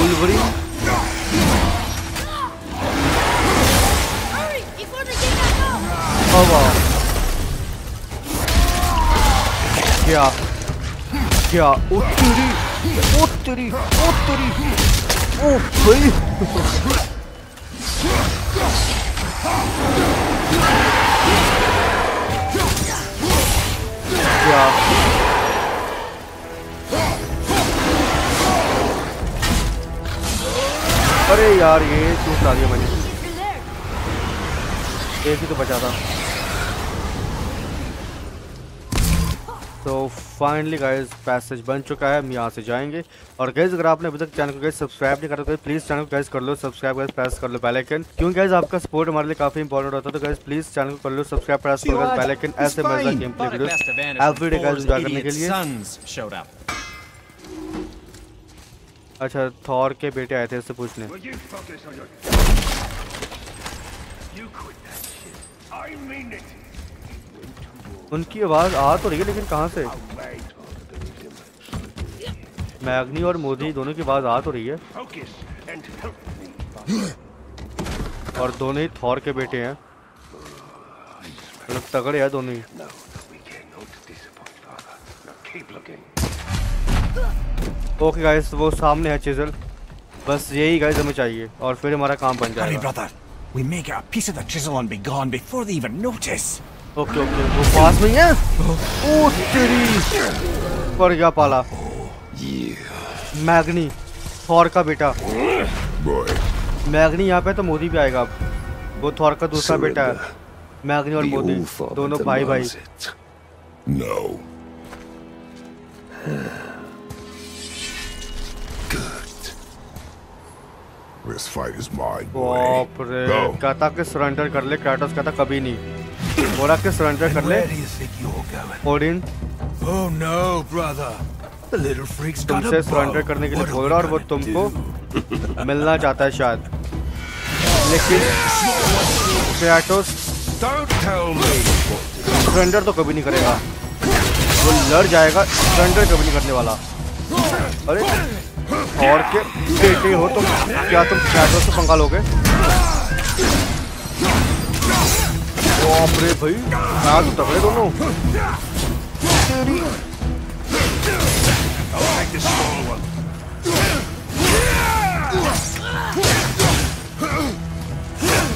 Wolverine? Hurry, before they get back up! अब आ। क्या क्या ओ तेरी ओ तेरी ओ तेरी ओ भाई क्या अरे यार ये चूट ला दिया मैंने। ऐसे तो बचा था। तो फाइनली गाइस पैसेज बन चुका है हम यहाँ से जाएँगे और गाइस अगर आपने अभी तक चैनल को गाइस सब्सक्राइब नहीं करा तो प्लीज़ चैनल को गाइस कर लो सब्सक्राइब गाइस प्रेस कर लो बेल आइकन क्योंकि गाइस आपका सपोर्ट हमारे लिए काफ़ी इंपॉर्टेंट होता है तो गाइस प्लीज़ चैनल को कर लो सब्सक्राइब प्रेस कर लो बेल आइकन ऐसे game play everyday guys enjoy करने के लिए. अच्छा थॉर के बेटे आए थे इससे पूछने. You quit that shit. I mean it. उनकी आवाज़ आ तो रही है, लेकिन कहाँ से? मैग्नी और मोदी दोनों की आवाज़ आ तो रही है। और दोनों ही थॉर के बेटे हैं। मतलब तगड़े हैं दोनों ही। ओके गाइस वो सामने है चिजल। बस यही गाइस हमें चाहिए, और फिर हमारा काम बन जाएगा। ओके ओके वो पास में ही है ओ तेरी पर गया पाला मैग्नी थॉर का बेटा मैग्नी यहाँ पे तो मोदी भी आएगा अब वो थॉर का दूसरा बेटा है मैग्नी और मोदी दोनों भाई भाई. No. This fight is mine. बाप रे. कहता कि सरेंडर कर ले क्राटोस कहता कभी नहीं बोला कि सरेंडर कर ले? Odin Oh no, brother. The little freak's got तुमसे सरेंडर करने के लिए बोल रहा और वो तुमको मिलना चाहता है शायद। लेकिन Kratos Don't tell me. Surrender तो कभी नहीं करेगा। वो लड़ जाएगा सरेंडर कभी नहीं करने वाला। अरे और के बेटे हो तुम क्या तुम क्राटोस से पंगा लोगे? बाप रे भाई क्या तो तगड़े दोनों तेरी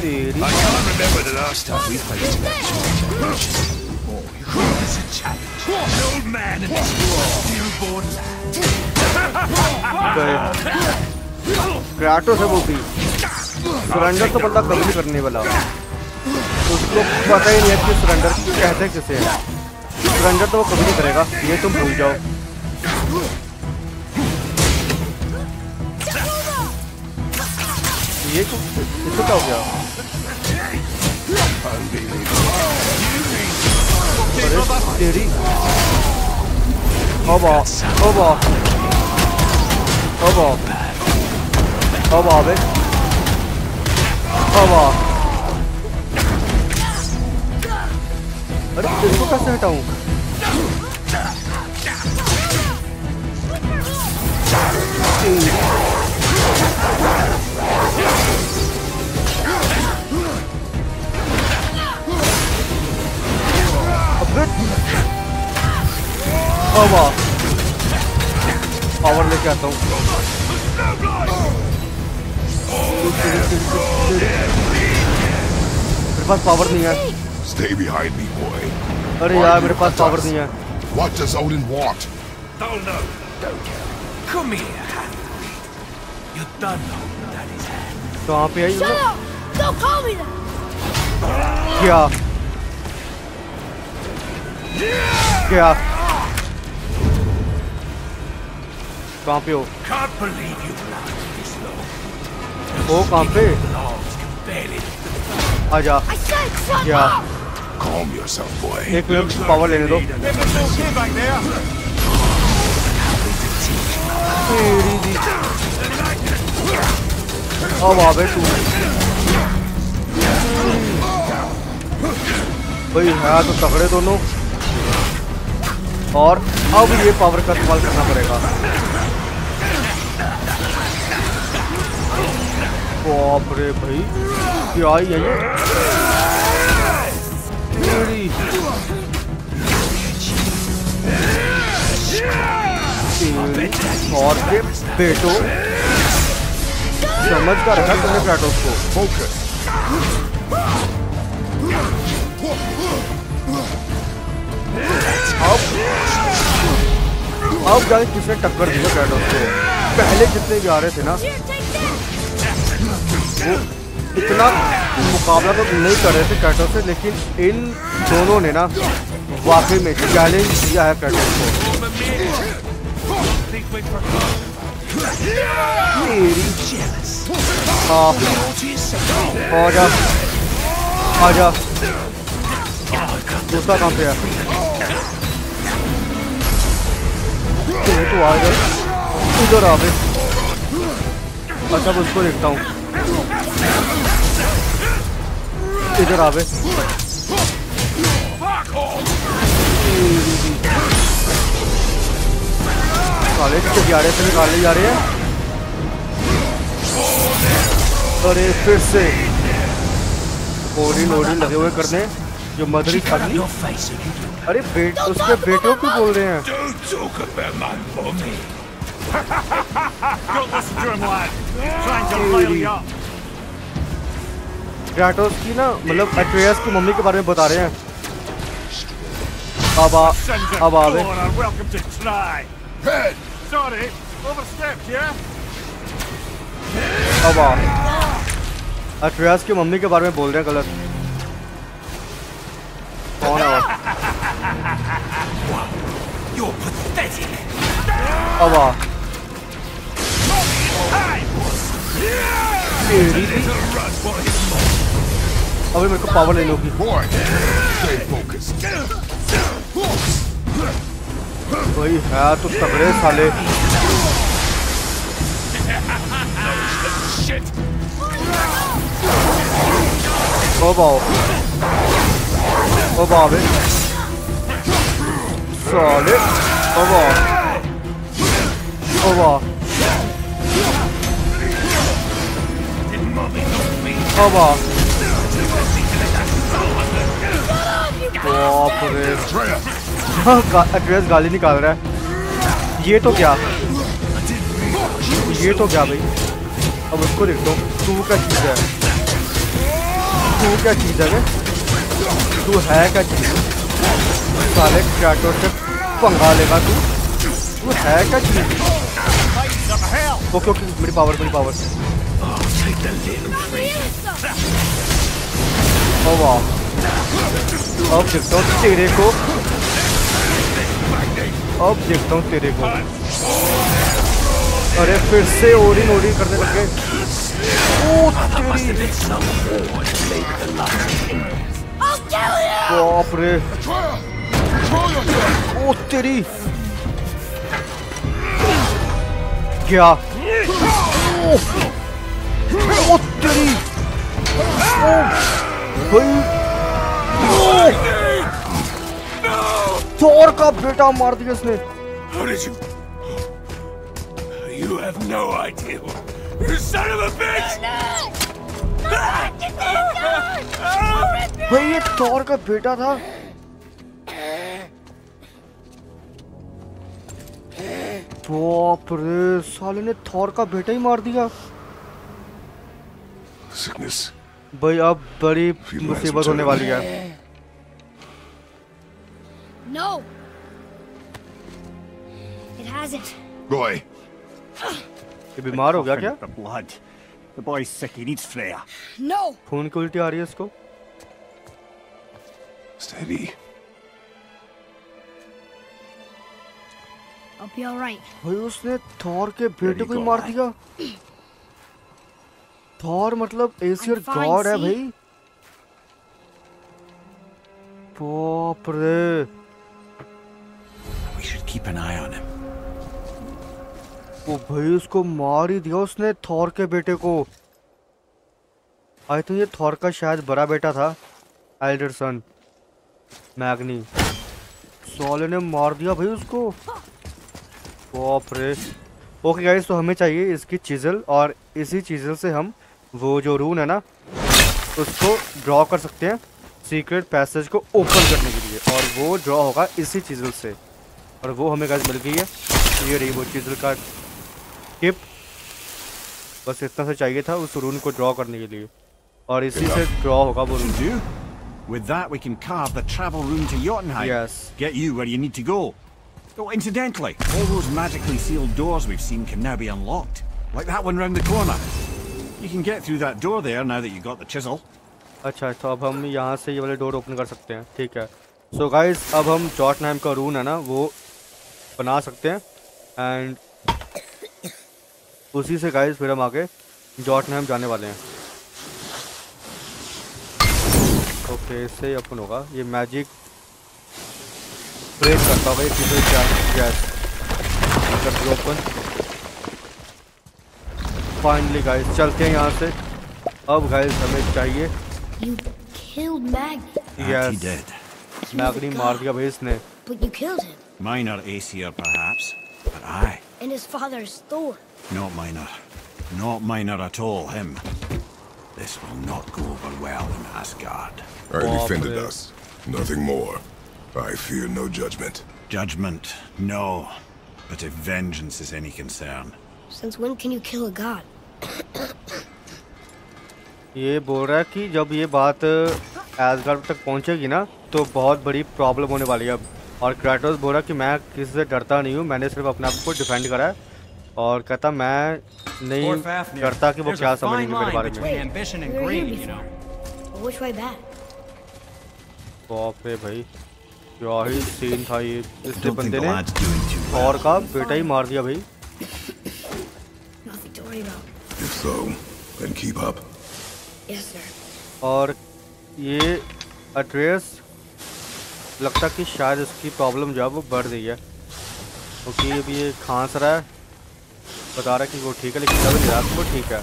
I can't remember the last time we that challenge. Oh, you call a challenge? An old man and his stillborn. गए क्राटोस है वो भी सरेंडर तो बंदा कभी नहीं करने वाला उसको पता ही नहीं है कि सरेंडर कहते किसे है। सरेंडर तो वो कभी नहीं करेगा, ये तुम भूल जाओ। ये तो इसको क्या हो गया? अरे, तेरी अब आ बे। अब अरे तेरे को कैसे हटाऊं पावर लेके आता हूँ मेरे पास पावर नहीं है Stay behind me, boy. अरे यार मेरे पास पावर नहीं है What does Odin want? Don't know. Don't care. Come here, Hanley. You done know that is hand. कहाँ पे आई Shut up! Don't call me that! क्या क्या कहाँ पे हो Can't believe you lasted this long. ओ कहाँ पे Logs can barely आजा I said shut क्या up! Calm yourself, boy. एक मिनट पावर लेने दो तेरी दी अब आवे तू भाई है तो तगड़े दोनों और अब ये पावर का इस्तेमाल करना पड़ेगा बाप रे भाई क्या ही है ये तेरी और के बेटो समझ कर रखा तुमने प्लेटोस को Focus. अब अब जाके किसने टक्कर दी है प्लेटोस को पहले जितने भी आ रहे थे ना! वो इतना मुकाबला तो नहीं कर रहे थे कैटो से, लेकिन इन दोनों ने ना वाकई में चैलेंज दिया है कैटो को think we forgot. तेरी Jealous. हाँ Notice? आ जा आ जा दूसरा कहाँ पे तो आ जा इधर आ बे अच्छा उसको देखता हूँ इधर आ बे। साले कितने जा रहे थे निकाले जा रहे हैं। अरे फिर से। ओडिन ओडिन लगे हुए करने जो मदरी do. अरे बेट उसके बेटों क्यों बोल रहे हैं। ग्राटोस की ना मतलब एट्रियस की मम्मी के बारे में बता रहे हैं। अब आ, अब आवे। अब आ। एट्रियस की मम्मी के बारे में बोल रहे हैं गलत। कौन है. अब आ। तेरी दी। अबे मेरे को पावर लेने होगी Boy! Stay focused. भाई है तो तगड़े साले अब आओ अब आवे साले अब आ अब आ एड्रेस गाली निकाल रहा है। ये तो क्या? ये तो क्या भाई? अब उसको देख दो तू क्या चीज़ है? तू क्या चीज़ है तू है क्या चीज़? साले कैटो से पंगा लेगा तू। तू है क्या चीज़? ओके ओके, मेरी पावर मेरी पावर ओ वाह अब देखता हूँ तेरे को अब देखता हूँ तेरे को अरे फिर से ओरिन ओरिन करने लग गए! बाप रे। ओ तेरी। क्या? ओ, ओ तेरी ओ भाई थोर का बेटा मार दिया How did you... You have no idea. You son of a bitch! भाई ये थॉर का बेटा था बाप रे साले ने थॉर का बेटा ही मार दिया Sickness. भाई अब बड़ी मुसीबत होने वाली है No! It hasn't. Roy, ये बीमार हो गया क्या The blood. The boy's sick. He needs Freya. No! खून की उल्टी आ रही है इसको steady. I'll be alright. भाई उसने थॉर के बेटे को ही मार दिया थॉर मतलब fine, गॉड है भाई। बाप रे। Keep an eye on him. वो भाई उसको मार ही दिया उसने थॉर के बेटे को। आई थिंक ये थॉर का शायद बड़ा बेटा था एल्डर सन मैग्नी। सॉले ने मार दिया भाई उसको। बाप रे। ओके गाइस तो हमें चाहिए इसकी चीजल और इसी चीजल से हम वो जो रून है ना उसको ड्रॉ कर सकते हैं सीक्रेट पैसेज को ओपन करने के लिए और वो ड्रॉ होगा इसी चिजल से और वो हमें गाइस मिल गई है ये रही वो चिजल का टिप बस इतना सा चाहिए था उस रून को ड्रॉ करने के लिए और इसी से ड्रॉ होगा वो रून With that, we can carve the travel room to Jotunheim. Yes. Get you where you need to go. Oh, incidentally, all those magically sealed doors we've seen can now be unlocked. Like that one round the corner. You can get through that door there now that you've got the chisel. अच्छा तो अब हम यहाँ से ये वाले door open कर सकते हैं। ठीक है। सो so गाइस अब हम जॉटनहैम का रून है ना, वो बना सकते हैं। एंड उसी से गाइस फिर हम आगे जॉटनहैम जाने वाले हैं। ओके इससे ही ओपन होगा। ये मैजिक ब्रेक करता होगा ये ओपन फाइनली गाइस चलते हैं यहाँ से अब गाइस हमें चाहिए You killed Magni, That Yes. he did. मैगनी मार दिया भाई इसने but you killed him. Minor Aesir, perhaps. But I, And his father's Thor. not minor. Not minor at all, him. This will not go over well in Asgard. I Baap defended re. us. Nothing more. I fear no judgment. Judgment, no. But if vengeance is any concern, Since when can you kill a god? ये बोल रहा है कि जब ये बात ash gourd तक पहुंचेगी ना तो बहुत बड़ी प्रॉब्लम होने वाली है अब। और क्रेटोस बोल रहा कि मैं किसी से डरता नहीं हूँ मैंने सिर्फ़ अपने आप को डिफेंड करा है। और कहता मैं नहीं डरता कि वो क्या समझेंगे मेरे बारे में? बाप रे भाई क्या ही सीन था ये। इसने बंदे ने. थॉर का बेटा ही मार दिया भाई। If so, then keep up. Yes, sir. और ये एड्रेस लगता कि शायद इसकी प्रॉब्लम जो है वो बढ़ रही है क्योंकि तो अभी ये खांस रहा है बता रहा है कि वो ठीक है लेकिन नहीं रहा वो ठीक है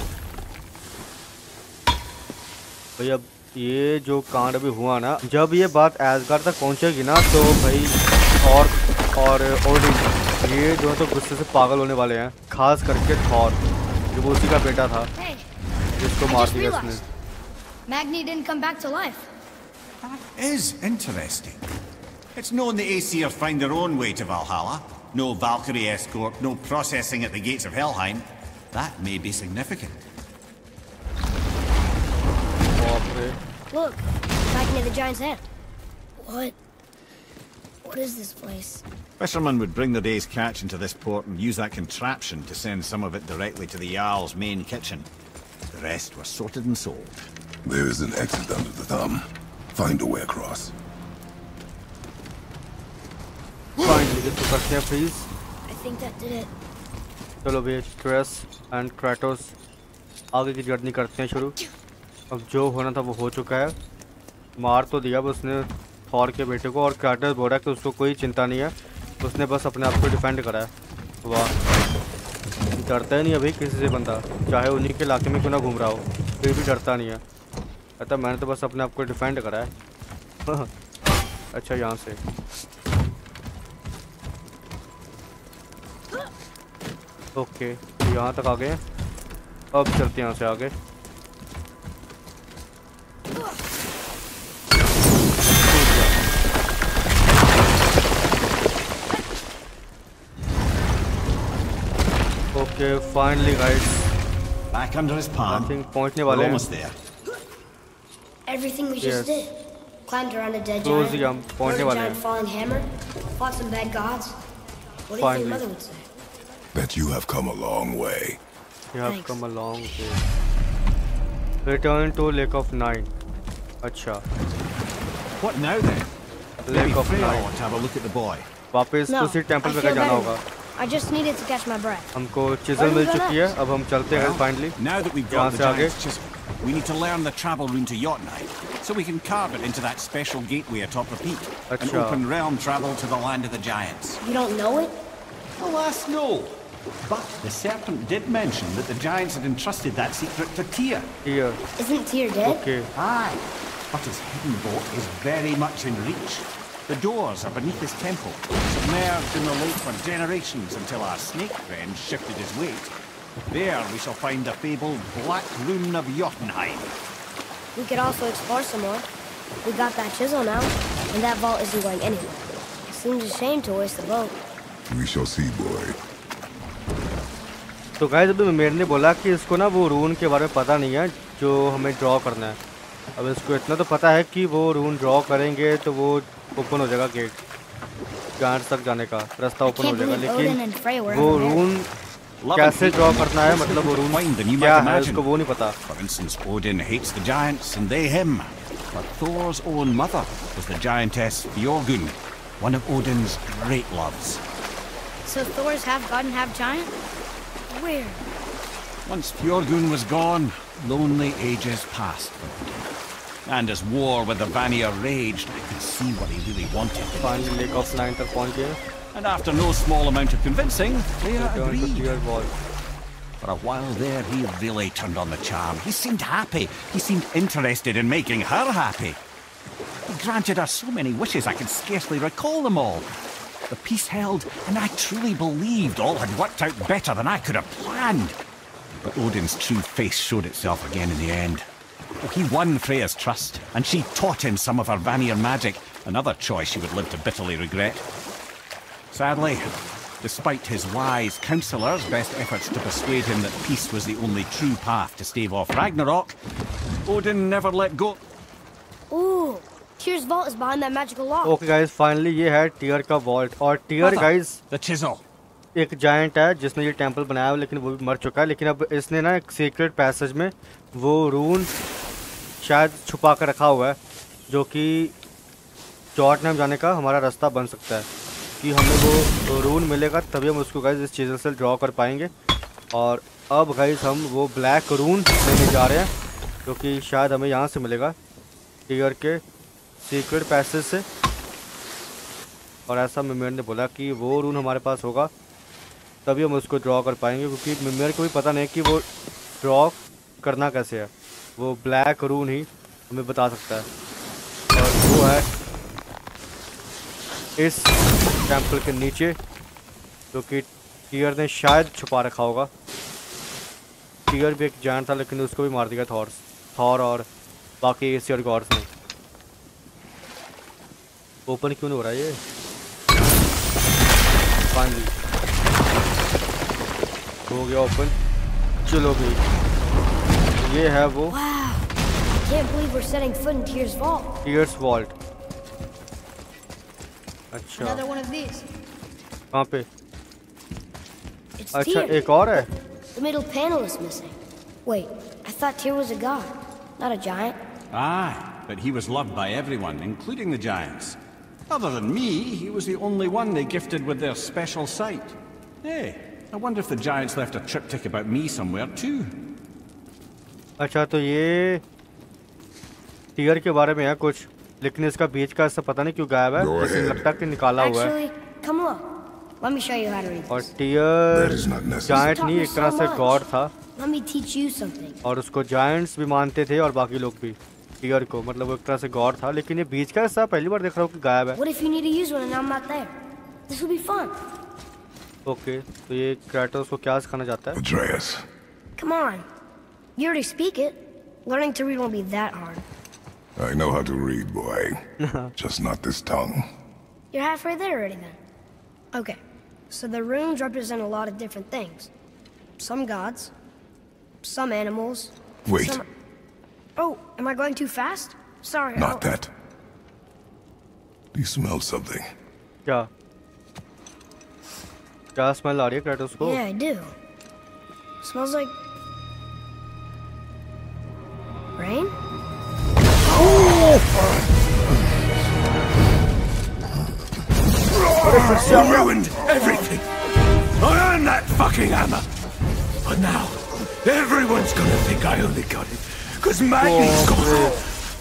भाई अब ये जो कांड अभी हुआ ना जब ये बात एसगार तक पहुंचेगी ना तो भाई और और ओडिन ये जो है तो गुस्से से पागल होने वाले हैं खास करके थॉर जो वो उसी का बेटा था Hey, जिसको I मार just दिया इसने realized. Magni didn't come back to life. Is interesting. It's known the Aesir find their own way to Valhalla. No Valkyrie escort, no processing at the gates of Helheim. That may be significant. बाप रे Look, back near the giant's hand. What? What is this place? Fishermen would bring their day's catch into this port and use that contraption to send some of it directly to the Jarl's main kitchen. The rest were sorted and sold. There is an exit under the thumb. Find a way across. Finally इसको करते हैं please I think that did it. चलो भैया stress and Kratos आगे की journey करते हैं शुरू अब जो होना था वो हो चुका है मार तो दिया बस उसने थॉर के बेटे को और क्रेटोस बोल रहा है कि उसको कोई चिंता नहीं है। उसने बस अपने आप को डिफेंड करा है। वाह। डरता ही नहीं अभी किसी से बंदा। चाहे उन्हीं के इलाके में क्यों ना घूम रहा हो, फिर भी डरता नहीं है। कहता मैंने तो बस अपने आप को डिफेंड करा है। <laughs> अच्छा यहाँ से। ओके, यहाँ तक आ गए। अब चलते हैं यहाँ से आगे। Okay finally guys Back under his I palm. Think पहुंचने We're वाले हैं almost there. Everything we just Yes. did. Climbed around a dead Close giant. the, um, rode पहुंचने a वाले giant हैं। falling hammer. Fought some bad gods. What do you Finally. think Mother would say? Bet you have come a long way. You have Thanks. come a long way. Return to Lake of Nine. अच्छा What now then? Lake Maybe of Freya Nine. ought to have a look at the boy. वापस No, उसी temple I पे feel जाना better. होगा I just needed to catch my breath. हमको Where chisel do mill we go चुकी है next? अब हम चलते हैं फाइनली Now that we've यहाँ got the से आगे giant's chisel, we need to learn the travel rune to Jotunheim, so we can carve it into that special gateway atop the peak, and Acha. open realm travel to the land of the giants. You don't know it? Alas, no. But the serpent did mention that the giants had entrusted that secret to Tyr. Here Isn't Tyr dead? Okay Aye, but his hidden vault is very much in reach. The doors are beneath his temple, submerged in the lake for generations until our snake friend shifted his weight. There we shall find the fabled Black Rune of Jotunheim. We could also explore some more. We got that chisel now, and that vault isn't going anywhere. It seems a shame to waste the boat. We shall see, boy. तो guys अभी मेरे ने बोला कि इसको ना वो रून के बारे में पता नहीं है जो हमें ड्रॉ करना है अब इसको इतना तो पता है कि वो रून ड्रॉ करेंगे तो वो ओपन हो जाएगा गेट गार्ड तक जाने का रास्ता ओपन हो जाएगा लेकिन वो रून कैसे ड्रॉ करना है मतलब वो रून क्या है उसको वो नहीं पता For instance, Odin hates the giants and they him. But Thor's own mother was the giantess Fjorgun, one of Odin's great loves. So Thor's half god and half giant? Where? Once Fjorgun was gone, lonely ages passed for Odin. And as war with the Vanir raged, I could see what he really wanted. Finally, got of Nine point here. And after no small amount of convincing, they agreed. For a while there, he really turned on the charm. He seemed happy. He seemed interested in making her happy. He granted her so many wishes I can scarcely recall them all. The peace held, and I truly believed all had worked out better than I could have planned. But Odin's true face showed itself again in the end. Oh, he won Freya's trust, and she taught him some of her Vanir magic, another choice she would live to bitterly regret. Sadly, despite his wise counselors' best efforts to persuade him that peace was the only true path to stave off Ragnarok, Odin never let go. Ooh, Tyr's vault is behind that magical lock. Okay guys finally ये है tier का vault और Tyr Mother, guys The chisel. एक giant है जिसने ये temple बनाया हुआ लेकिन वो भी मर चुका है लेकिन अब इसने ना एक सीक्रेट पैसेज में वो रून शायद छुपा कर रखा हुआ है, जो कि जॉटनहम जाने का हमारा रास्ता बन सकता है। कि हमें वो रून मिलेगा, तभी हम उसको गाइस इस चीज़ से ड्रॉ कर पाएँगे। और अब गाइस हम वो ब्लैक रून लेने जा रहे हैं, जो कि शायद हमें यहाँ से मिलेगा। टीयर के सीक्रेट पैसेज से। और ऐसा मिमेर ने बोला कि वो रून हमारे पास होगा, तभी हम उसको ड्रॉ कर पाएँगे, क्योंकि मिमेर को भी पता नहीं कि वो ड्रॉ करना कैसे है? वो ब्लैक रून ही हमें बता सकता है। और वो है इस टेंपल के नीचे, जो कि टीयर ने शायद छुपा रखा होगा। टीयर भी एक जैन था, लेकिन उसको भी मार दिया थॉर थॉर और बाकी एशियर गॉड्स ने। ओपन क्यों नहीं हो रहा है ये? फाइनली हो गया ओपन चलो भी ये है वो Wow. Can't believe we're setting foot in Tyr's vault. Tyr's vault अच्छा Another one of these. कहाँ पे It's अच्छा Tyr. एक और है The middle panel is missing. Wait, I thought Tyr was a god, not a giant. Aye, but he was loved by everyone, including the giants. Other than me, he was the only one they gifted with their special sight. Hey, I wonder if the giants left a triptych about me somewhere too. अच्छा तो ये tier के बारे में है कुछ। लेकिन इसका बीज का ऐसा पता नहीं क्यों गायब है। इसे लगता कि निकाला हुआ है। और टीयर जायंट नहीं एक तरह से गॉड था। और उसको जायंट्स भी मानते थे और बाकी लोग भी। टीयर को मतलब वो एक तरह से गॉड था। लेकिन ये बीज का ऐसा पहली बार देख रहा हूँ कि गायब है। ओके तो ये क्रैटर्स को क्या सिखाना चाहता है? You already speak it. Learning to read won't be that hard. I know how to read, boy. <laughs> Just not this tongue. You're halfway there already, then. Okay, so the runes represent a lot of different things. Some gods, some animals. Wait. Some... Oh, am I going too fast? Sorry. Not I'll... that. Do you smell something? Yeah. Yeah, I smell audio Kratos? Yeah, I do. Smells like rain. You ruined everything. I earned that fucking hammer. But now, everyone's gonna think I only got it because Maggie's got it.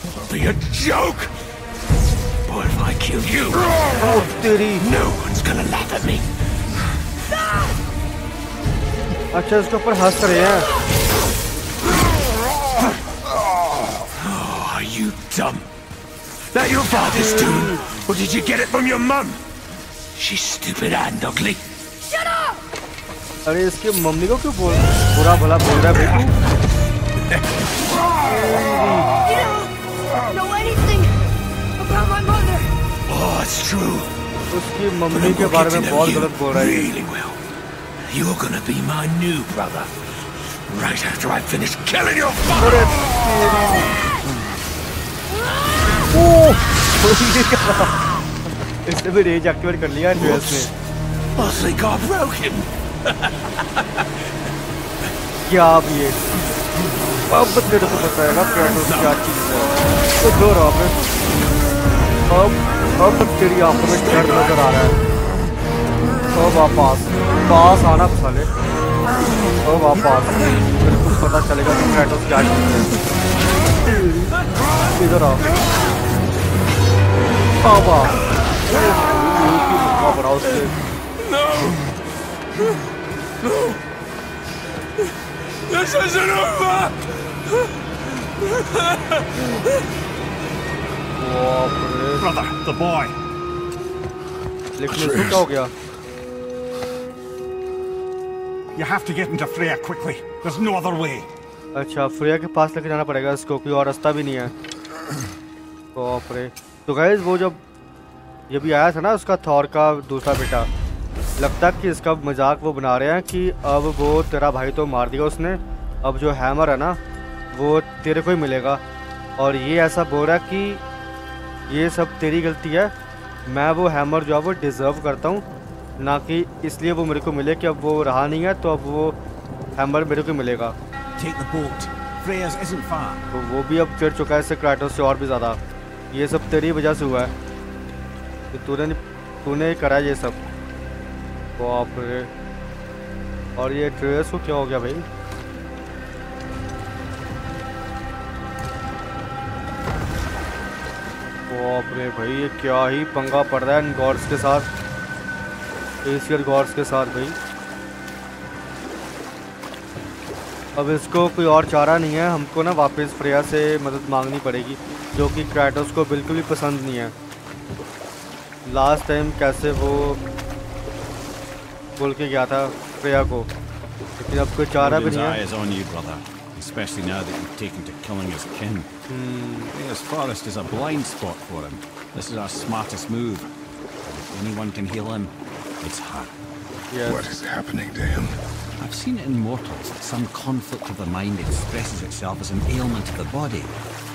It'll be a joke. Boy, if I kill you, तेरी no one's gonna laugh at me. अच्छा इसके ऊपर हंस रहे हैं dumb? That your father's doing? Or did you get it from your mum? She's stupid and ugly. अरे इसकी mummy को क्यों बोल बुरा भला बोल रहा है भाई तू You don't know anything about my mother. Oh, it's true. उसकी But मम्मी I'm के gonna बारे get to में know बहुत you गलत बोल रहा है ये। really well. You're gonna be my new brother. Right after I finish killing your father. <laughs> इसने भी रेज एक्टिवेट कर लिया ड्रेस ने I think I broke क्या अब ये? अब तेरे को बताएगा क्रेटोस क्या चीज़ है। तो दो पे अब अब तेरी आँखों में दर्द नज़र आ रहा है? अब वापस पास आना साले अब वापस तेरे को पता चलेगा कि क्रेटोस क्या चीज़ है। इधर आ अब आ बड़ा उससे This isn't over. बाप रे Brother, the boy. लेकिन इसको क्या हो गया You have to get into Freya quickly. There's no other way. अच्छा फ्रेया के पास लेके जाना पड़ेगा इसको कोई और रास्ता भी नहीं है बाप रे तो गाइज़ वो जब ये भी आया था ना उसका थौर का दूसरा बेटा लगता है कि इसका मज़ाक वो बना रहे हैं कि अब वो तेरा भाई तो मार दिया उसने अब जो हैमर है ना वो तेरे को ही मिलेगा। और ये ऐसा बोल रहा है कि ये सब तेरी गलती है मैं वो हैमर जो है वो डिज़र्व करता हूँ ना कि इसलिए वो मेरे को मिले कि अब वो रहा नहीं है तो अब वो हैमर मेरे को मिलेगा. तो वो भी अब चिढ़ चुका है इससे क्राटोस से और भी ज़्यादा। ये सब तेरी वजह से हुआ है। तूने तूने करा ये सब। बाप रे। और ये ड्रेस को क्या हो गया भाई? बाप रे भाई, ये क्या ही पंगा पड़ रहा है इन गॉड्स के साथ। एशियर गॉड्स के साथ भाई। अब इसको कोई और चारा नहीं है। हमको ना वापस फ्रेया से मदद मांगनी पड़ेगी। जो कि क्राटोस को बिल्कुल भी पसंद नहीं है लास्ट टाइम कैसे वो बोल के गया था फ्रेया को लेकिन अब कोई चारा भी Odin's नहीं eye है is on you, brother. Especially now that you've taken to killing his kin. Freya's forest is a blind spot for him. This is our smartest move. And if anyone can heal him, it's her. Yes. What is happening to him? I've seen it in mortals that some conflict of the mind expresses itself as an ailment of the body.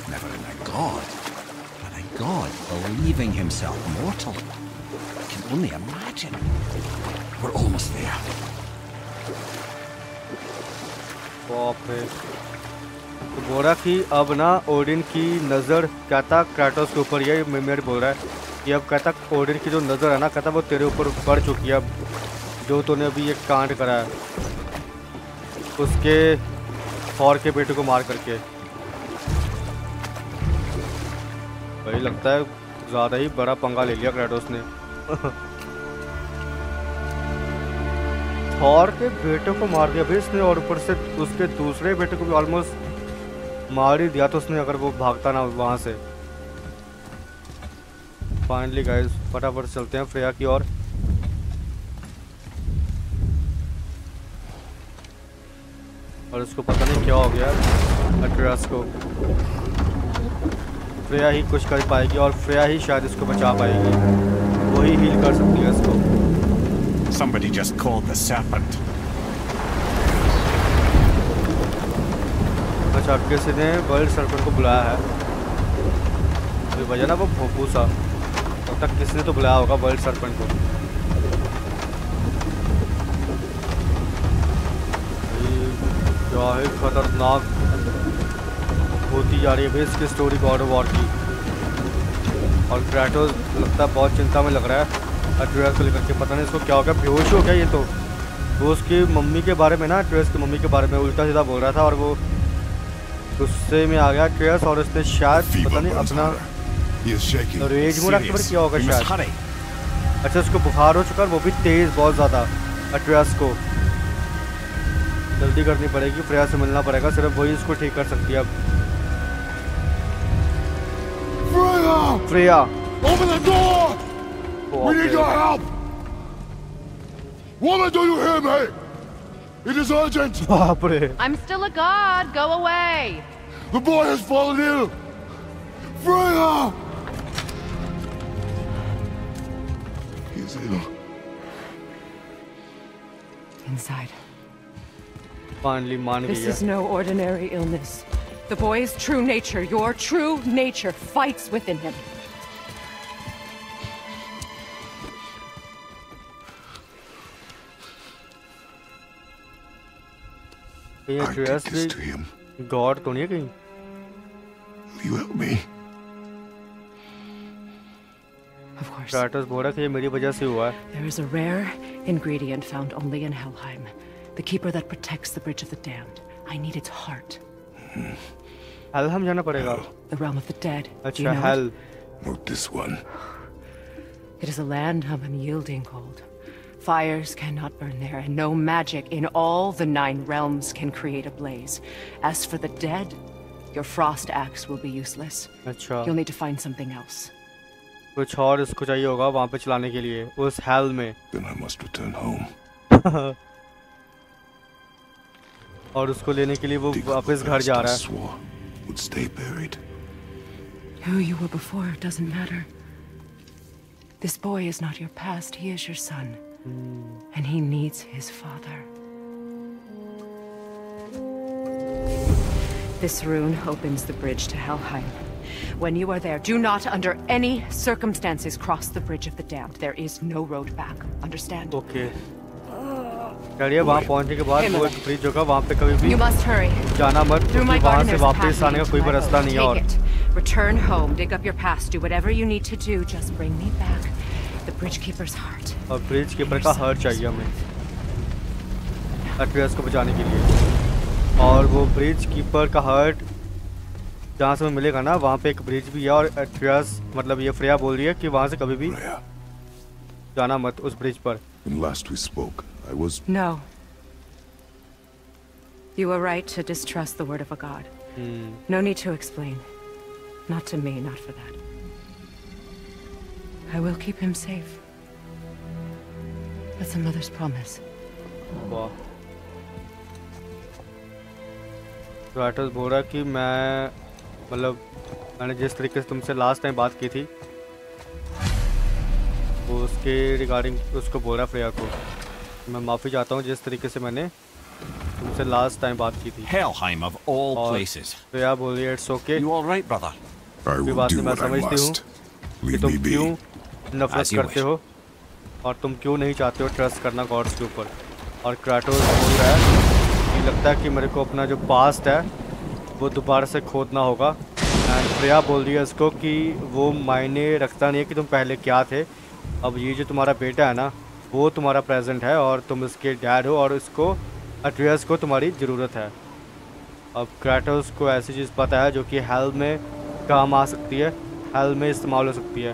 Never in a God. But a god believing himself mortal. I can only imagine. We're almost there. तो बोल रहा कि अब ना Odin की नज़र कहता Kratos के ऊपर, ये मेमेर बोल रहा है कि अब कहता ओडिन की जो नज़र है ना, कहता वो तेरे ऊपर पड़ चुकी है अब, जो तूने अभी ये कांड करा है उसके थॉर के बेटे को मार करके भाई, लगता है ज़्यादा ही बड़ा पंगा ले लिया क्रेडोस ने। थॉर के बेटे को मार दिया। भाई इसने और ऊपर से उसके दूसरे बेटे को भी ऑलमोस्ट मार ही दिया तो उसने, अगर वो भागता ना वहाँ से। फाइनली गाइस फटाफट चलते हैं फ्रेया की ओर। और उसको पता नहीं क्या हो गया अट्रास को। फ्रेया ही कुछ कर पाएगी और फ्रेया ही शायद इसको बचा पाएगी। वही हील कर सकती है इसको। Somebody just called the serpent. अच्छा किसी ने वर्ल्ड सर्पल को बुलाया है। ये वजह ना वो भोपू सा तब तक किसी ने तो बुलाया होगा वर्ल्ड सर्पल को। क्या है खतरनाक होती जा रही है भाई इसकी स्टोरी गॉड ऑफ़ वॉर की। और क्रेटोस लगता है बहुत चिंता में लग रहा है अट्रियस को लेकर के पता नहीं इसको क्या हो गया बेहोश हो गया ये तो। वो उसकी मम्मी के बारे में ना ट्रेस की मम्मी के बारे में उल्टा सीधा बोल रहा था और वो गुस्से में आ गया ट्रेस और उसने शायद पता नहीं अपना. रेज मोड एक्टिवेट किया होगा शायद। अच्छा उसको बुखार हो चुका है वो भी तेज बहुत ज़्यादा अट्रियस को। जल्दी करनी पड़ेगी फ्रेया से मिलना पड़ेगा सिर्फ़ वही इसको ठीक कर सकती है अब। Freya! Open the door! We need your help! Woman, do you hear me? It is urgent! I'm still a god! Go away! The boy has fallen ill! Freya! He's ill. Inside. Finally, Monica. This is no ordinary illness. The boy's true nature, your true nature, fights within him. कहीं I did Atreus this to भी him. God तो नहीं है कहीं Will you help me? Of course. Kratos बोल रहा है कि ये मेरी वजह से हुआ है There is a rare ingredient found only in Helheim. The keeper that protects the Bridge of the Damned. I need its heart. Hello हम जाना पड़ेगा The realm of the dead. Do you अच्छा know hell Not this one. it? It is a land of unyielding cold. Fires cannot burn there, and no magic in all the nine realms can create a blaze. As for the dead, your frost axe will be useless. अच्छा You'll need to find something else. कुछ और इसको चाहिए होगा वहाँ पे चलाने के लिए उस हेल में Then I must return home. और उसको लेने के लिए वो Dig up वापस the घर past जा I रहा है swore would stay buried. Who you were before doesn't matter. This boy is not your past, he is your son. And he needs his father. This rune opens the bridge to Helheim. When you are there, do not under any circumstances cross the bridge of the damned. There is no road back. Understand? Okay चलिए वहाँ पहुँचने के बाद वो एक fridge होगा वहाँ पे कभी भी जाना मत क्योंकि वहाँ से वापस आने का कोई रास्ता नहीं है और Return home, dig up your past, do whatever you need to do, just bring me back the bridge keeper's heart. और ब्रिज कीपर का हार्ट चाहिए हमें एटलीस को बचाने के लिए। और वो ब्रिज कीपर का हार्ट जहाँ से हमें मिलेगा ना वहाँ पे एक ब्रिज भी है और एटलीस मतलब ये फ्रिया बोल रही है कि वहाँ से कभी भी जाना मत उस ब्रिज पर। In last we I was No. You were right to distrust the word of a god. No need to explain. Not to me, not for that. I will keep him safe. That's a mother's promise. वाह writers बोल रहा है कि मैं मतलब मैंने जिस तरीके से तुमसे लास्ट टाइम बात की थी वो उसके रिगार्डिंग उसको बोल रहा है फ्रेया को मैं माफ़ी चाहता हूँ जिस तरीके से मैंने तुमसे लास्ट टाइम बात की थी। Helheim of all places. Freya बोल रही है it's okay You all right, brother? Will बात नहीं मैं समझती हूँ कि तुम क्यों नफरत करते हो और तुम क्यों नहीं चाहते हो ट्रस्ट करना गॉड्स के ऊपर? और क्राटोस बोल रहा है कि लगता है कि मेरे को अपना जो पास्ट है वो दोबारा से खोदना होगा। एंड प्रिया बोल रही है इसको कि वो मायने रखता नहीं है कि तुम पहले क्या थे। अब ये जो तुम्हारा बेटा है ना वो तुम्हारा प्रेजेंट है और तुम इसके डैड हो और इसको अट्रियस को तुम्हारी ज़रूरत है। अब क्राटोस को ऐसी चीज़ पता है जो कि हेल में काम आ सकती है हेल में इस्तेमाल हो सकती है।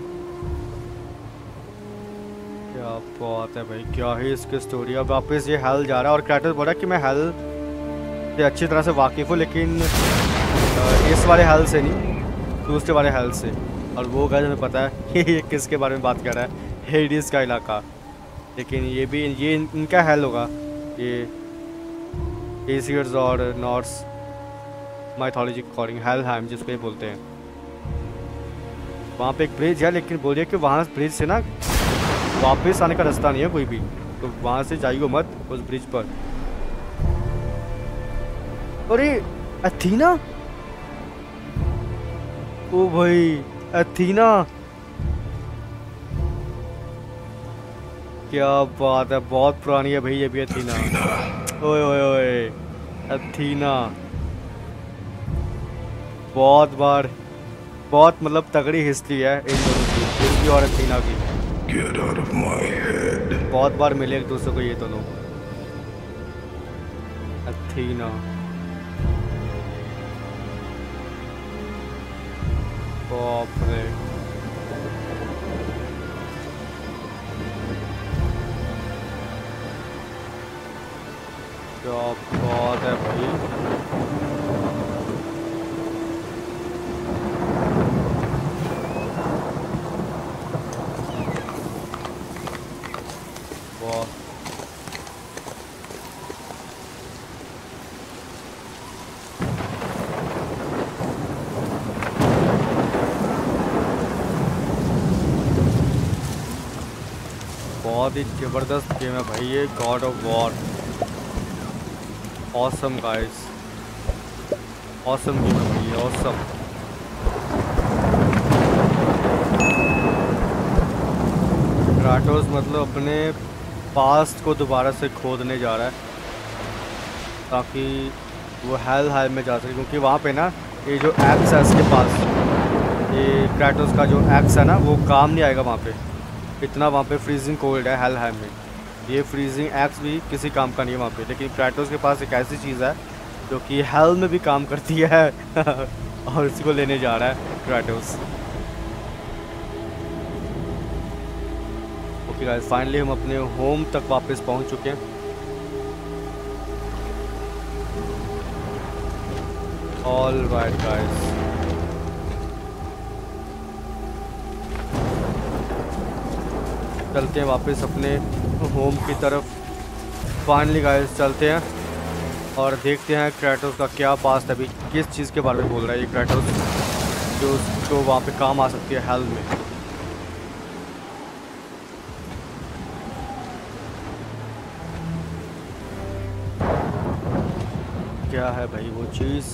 क्या बात है भाई, क्या है इसकी स्टोरी अब वापस ये हेल जा रहा है और क्राटोस बोल कि मैं हेल से अच्छी तरह से वाकिफ़ हूँ, लेकिन इस वाले हेल से नहीं, दूसरे वाले हेल से। और वो गज हमें पता है, <laughs> ये किसके बारे में बात कर रहा है? हेडिस का इलाका। लेकिन ये भी, ये इनका हेल होगा। ये एसियर्स और नॉर्स माइथोलॉजी अकॉर्डिंग हेलहाइम जिसको ये बोलते हैं। वहाँ पे एक ब्रिज है, लेकिन बोलिए कि वहाँ ब्रिज से ना वापस आने का रास्ता नहीं है कोई भी। तो वहाँ से जाइयो मत उस ब्रिज पर। अरे अथीना ओ भाई अथीना क्या बात है बहुत पुरानी है भाई ये भी अथीना। ओए ओए ओए अथीना। बहुत बार बहुत मतलब तगड़ी हिस्ट्री है इन दोनों की इनकी और अथीना की। Get out of my head. बहुत बार मिले एक दूसरे को ये दोनों। अथीना। बाप रे। बात है भाई? बहुत ही ज़बरदस्त गेम है भाई ये God of War guys awesome game है भाई क्राटोस मतलब अपने पास्ट को दोबारा से खोदने जा रहा है, ताकि वो हेल हाल में जा सके, क्योंकि वहाँ पे ना ये जो एक्स है इसके पास, ये क्राटोस का जो एक्स है ना, वो काम नहीं आएगा वहाँ पे। इतना वहाँ पे फ्रीजिंग कोल्ड है हेल हाल में। ये फ्रीजिंग एक्स भी किसी काम का नहीं है वहाँ पे, लेकिन क्राटोस के पास एक ऐसी चीज़ है जो कि हेल में भी काम करती है <laughs> और इसी को लेने जा रहा है क्राटोस ओके गाइस फाइनली हम अपने होम तक वापस पहुँच चुके हैं। ऑल राइट गाइस चलते हैं वापस अपने होम की तरफ़। फाइनली गाइस चलते हैं और देखते हैं क्रैटोस का क्या पास अभी किस चीज़ के बारे में बोल रहा है ये क्रैटोस जो जो वहाँ पे काम आ सकती है हेल्थ में। क्या है भाई वो चीज़?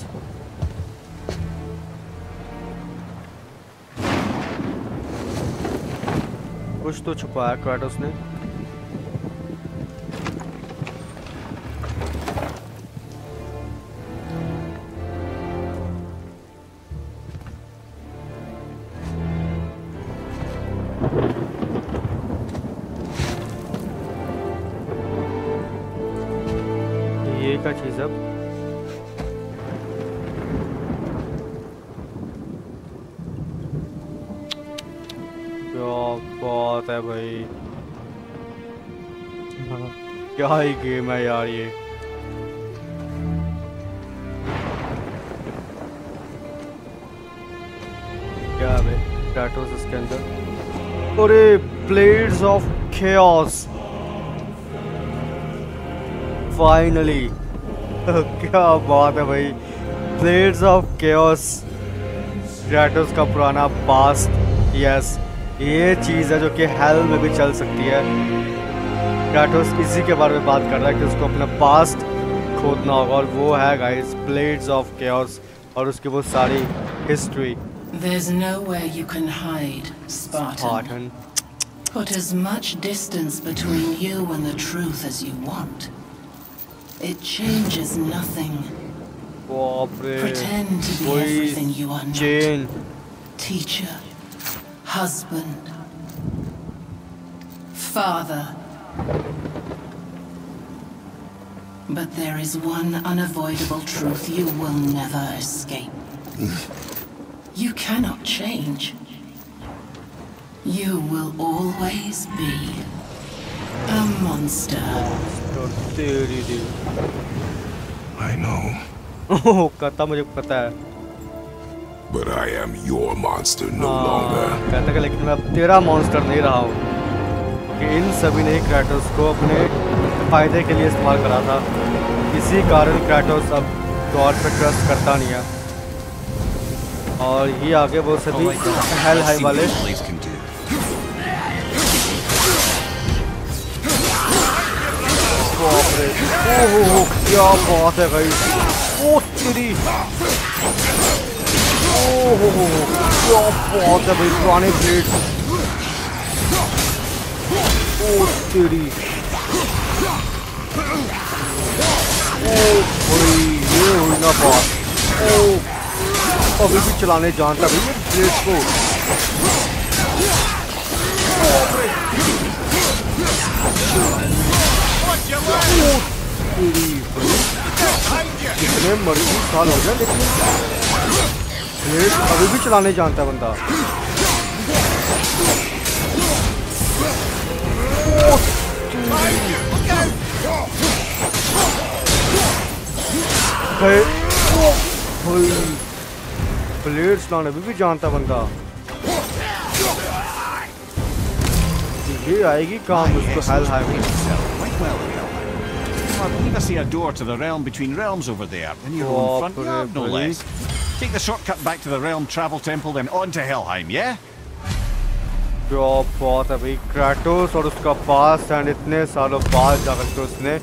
कुछ तो छुपाया क्राटोस ने ये क्या चीज़ अब? क्या ही गेम है यार ये। क्या है भाई इसके अंदर? अरे प्लेट्स ऑफ़ chaos फाइनली <laughs> क्या बात है भाई। प्लेट्स ऑफ़ chaos क्रेटोस का पुराना पास्ट यस ये चीज़ है जो कि हेल में भी चल सकती है। क्रेटोस इसी के बारे में बात कर रहा है कि उसको अपना पास्ट खोदना होगा और वो है गाइस प्लेट्स ऑफ chaos और उसकी वो सारी history There's nowhere you can hide, Spartan. Spartan. Put as much distance between you and the truth as you want. It changes nothing. बाप रे Pretend to be वही everything you are not. Chain Teacher, husband, father. But there is one unavoidable truth you will never escape. <laughs> You cannot change. You will always be a monster. तो तेरी दी I know, ओह कहता मुझे पता है but I am your monster no हाँ, longer. कहता कि लेकिन मैं अब तेरा मॉन्स्टर नहीं रहा हूँ कि इन सभी ने क्रैटोस को अपने फ़ायदे के लिए इस्तेमाल करा था। इसी कारण क्रैटोस अब गॉड पर ट्रस्ट करता नहीं है। और ये आगे वो सभी हेल हाई वाले ओहो क्या बात है भाई। ओ तेरी। ओहो क्या बात है भाई पुराने ब्लेड ओ तेरी ओ भाई ये हुई ना बात। ओ अभी भी चलाने जानता भाई, ये ब्लेड कितने मर्ज़ी साल हो गए, लेकिन ब्लेड अभी भी चलाने जानता है बंदा। ब्लेड चलाने अभी भी जानता बंदा ये आएगी काम उसको hell high I believe I see a door to the realm between realms over there, in your Oh, own front put yard, it, no buddy. less. Take the shortcut back to the realm travel temple, then on to Helheim, yeah? जो बहुत है भाई Kratos और उसका पास and इतने सालों बाद जाकर के उसने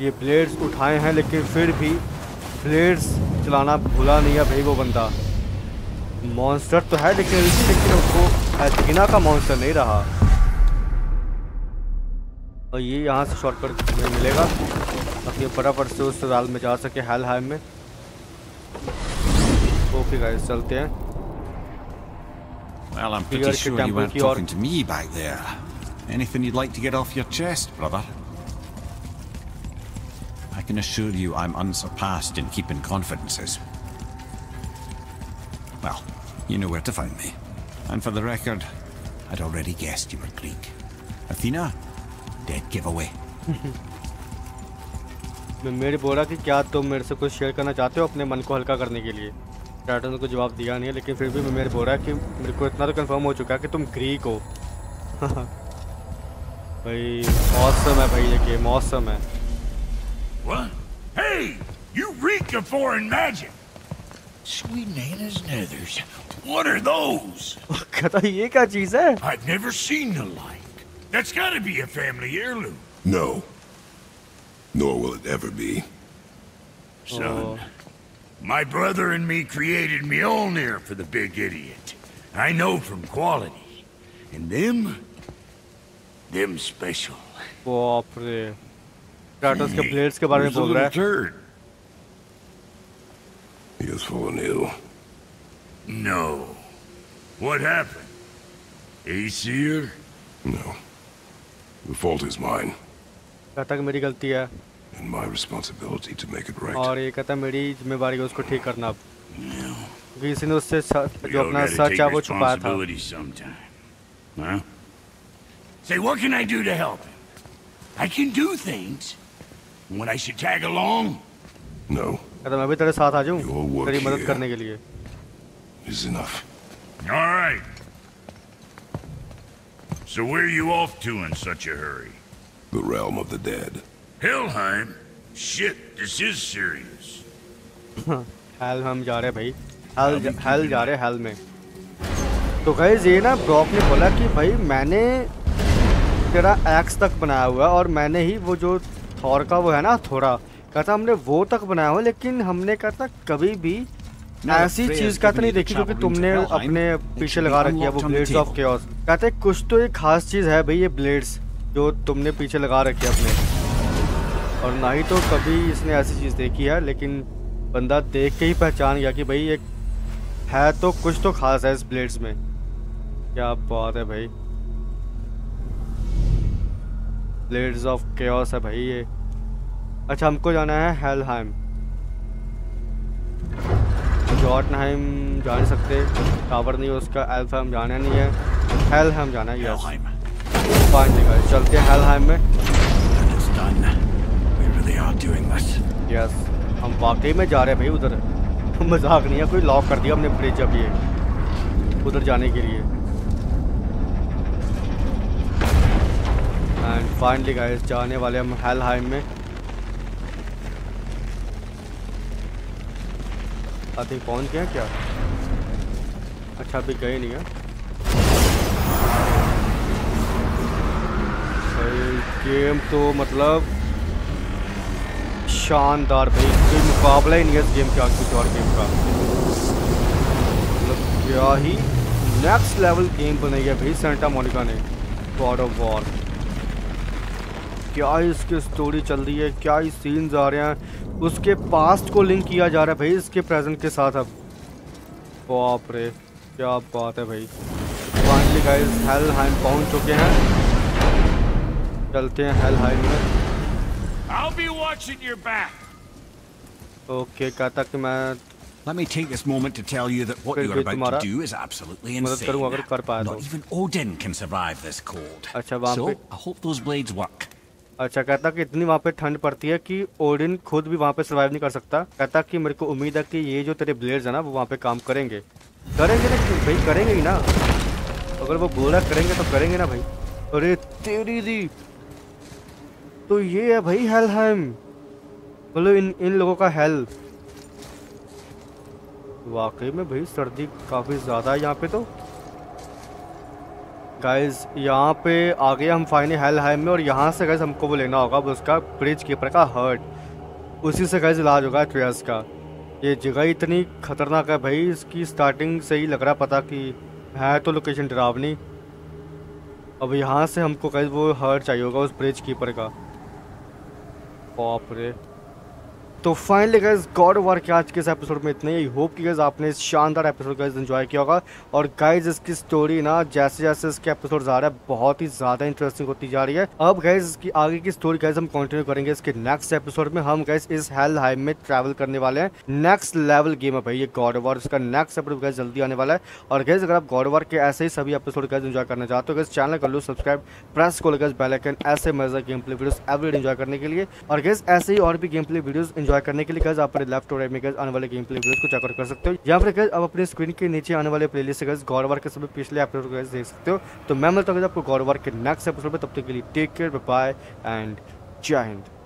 ये ब्लेड्स उठाए हैं, लेकिन फिर भी ब्लेड्स चलाना भूला नहीं है भाई वो बंदा। मॉन्स्टर तो है, लेकिन लेकिन उसको एथीना का मॉन्स्टर नहीं रहा। और ये यहाँ से शॉर्टकट में मिलेगा। ताकि फटाफट से उस राल में जा सके हेल हाइम में। ओके गाइस चलते हैं। Well, I'm Fear pretty के sure you temple weren't की ओर- talking to me back there. Anything you'd like to get off your chest, brother? I can assure you I'm unsurpassed in keeping confidences. Well, you know where to find me. And for the record, I'd already guessed you were Greek. Athena? Dead giveaway. <laughs> मैं मेरे बोला कि क्या तुम मेरे से कुछ share करना चाहते हो अपने मन को हल्का करने के लिए टाइटन ने कोई जवाब दिया नहीं है लेकिन फिर भी मैं मेरे बोल रहा है कि मेरे को इतना तो कंफर्म हो चुका है कि तुम ग्रीक हो भाई मौसम है भाई ये गेम मौसम है Hey! You reek of foreign magic! Sweet Nana's nethers. What are those? कहता ये क्या चीज़ है I've never seen the like. That's gotta be a family heirloom. No. Nor will it ever be. Son, my brother and me created Mjolnir for the big idiot. I know from quality. And them? Them special. बाप रे Kratos के blades के बारे में Who's the बोल रहा little है turd? He has fallen ill. No. What happened? Aesir? No. The fault is mine, कहता कि मेरी गलती है and my responsibility to make it right. और ये कहता मेरी जिम्मेवारी है उसको ठीक करना अब क्योंकि किसी ने उससे स- We जो all अपना gotta सच take है वो छुपाया था responsibility sometime. Huh? Say, what can I do to help him? I can do things. When I should tag along? No, कहता मैं भी तेरे साथ आ Your जाऊँ work तेरी मदद here. करने के लिए is enough. All right. So where are you off to in such a hurry? The realm of the dead. Helheim? Shit, this is serious. Hel हम जा रहे भाई हेल हेल जा रहे हेल में तो गाइज़ ये ना ब्रॉक ने बोला कि भाई मैंने तेरा एक्स तक बनाया हुआ है और मैंने ही वो जो थॉर का वो है ना थोड़ा कहता हमने वो तक बनाया हुआ लेकिन हमने कहता कभी भी ऐसी चीज़ कहता नहीं देखी जो कि तुमने अपने पीछे लगा रखी है वो ब्लेड्स ऑफ़ केओस कहते कुछ तो एक खास चीज़ है भाई ये ब्लेड्स जो तुमने पीछे लगा रखी है अपने। और ना ही तो कभी इसने ऐसी चीज़ देखी है लेकिन बंदा देख के ही पहचान गया कि भाई एक है तो कुछ तो खास है इस ब्लेड्स में। क्या बात है भाई। ब्लेड्स ऑफ़ केओस है भाई ये। अच्छा हमको जाना है हेलहाइम। जॉटनहाइम जा नहीं सकते। टावर नहीं है उसका एल्फाइम जाना नहीं है। हेलहाइम जाना है यस. फाइन ठीक चलते हैं हेलहाइम में। Really are doing this. Yes हम वाकई में जा रहे हैं भाई उधर। मज़ाक नहीं है, कोई लॉक कर दिया हमने ब्रिज अब ये। उधर जाने के लिए। एंड फाइनली गाइस जाने वाले हम हेल हाइम में। अभी पहुँच गए क्या? अच्छा अभी गए नहीं है। गेम तो मतलब शानदार भाई, कोई मुकाबला ही नहीं है इस गेम के किसी और गेम का। मतलब क्या ही नेक्स्ट लेवल गेम बनाई है भाई सेंटा मोनिका ने गॉड ऑफ़ वॉर क्या इसकी स्टोरी चल रही है, क्या ही सीन्स आ रहे हैं। उसके पास्ट को लिंक किया जा रहा है भाई इसके प्रेजेंट के साथ अब। बाप रे, क्या बात है भाई। फाइनली गाइस हेल हाइम पहुँच चुके हैं। चलते हैं हेल हाइम में। I'll be watching your back. Okay कहता कि मैं Let me take this moment to tell you that what फिर you're भी about to do is absolutely insane. तो Not even Odin can survive this cold. अच्छा So, I hope those blades work. अच्छा कहता कि इतनी वहाँ पे ठंड पड़ती है कि ओडिन खुद भी वहाँ पे सर्वाइव नहीं कर सकता कहता कि मेरे को उम्मीद है कि ये जो तेरे ब्लेड्स है ना वो वहाँ पे काम करेंगे करेंगे ना क्यों? भाई करेंगे ही ना अगर वो बोला करेंगे तो करेंगे ना भाई अरे तेरी दी तो ये है भाई हेल हैम बोलो इन इन लोगों का हेल वाकई में भाई सर्दी काफ़ी ज़्यादा है यहाँ पे तो। गाइस यहाँ पे आ गए हम फाइनली हेल हाइम में और यहाँ से गाइस हमको वो लेना होगा उसका ब्रिज कीपर का हर्ट उसी से गाइस इलाज होगा ट्रेस का। ये जगह इतनी खतरनाक है भाई, इसकी स्टार्टिंग से ही लग रहा पता कि है तो लोकेशन डरावनी। अब यहाँ से हमको गाइस वो हर्ट चाहिए होगा उस ब्रिज कीपर का। बाप रे तो फाइनली गाइज़ गॉड वार के आज के इस एपिसोड में इतने ही। होप कि गाइज़ आपने इस शानदार एपिसोड गाइज़ एंजॉय किया होगा। और गाइज़ इसकी स्टोरी ना, जैसे जैसे इसके एपिसोड आ रहा है, बहुत ही ज़्यादा इंटरेस्टिंग होती जा रही है। अब गाइज़ इसकी आगे की स्टोरी गाइज़ हम कंटिन्यू करेंगे इसके नेक्स्ट एपिसोड में। हम गाइज़ इस हेल हाइम में ट्रैवल करने वाले हैं। नेक्स्ट लेवल गेम है भाई, ये गॉड वार इसका नेक्स्ट एपिसोड गाइज़ जल्दी आने वाला है। और गाइज़ अगर आप गॉड वार के ऐसे ही सभी एपिसोड गाइज़ एंजॉय करना चाहते हो गाइज़ चैनल कर लो सब्सक्राइब प्रेस को गाइज़ बेल आइकन ऐसे मज़ा game play videos every enjoy करने के लिए। और गाइज़ ऐसे ही और भी गेम प्ले वीडियोस एंजॉय करने के लिए गज आप लेफ़्ट और राइट में गज आने वाले गेम प्ले वीडियोस को चेकआउट कर सकते हो। यहाँ पर गज आप अपने स्क्रीन के नीचे आने वाले प्लेलिस्ट से गज गॉड वार के सभी पिछले एपिसोड को देख सकते हो। तो मैं मिलता हूँ आपको गौरवार के नेक्स्ट एपिसोड में, तब तक के लिए टेक केयर बाय एंड जय हिंद।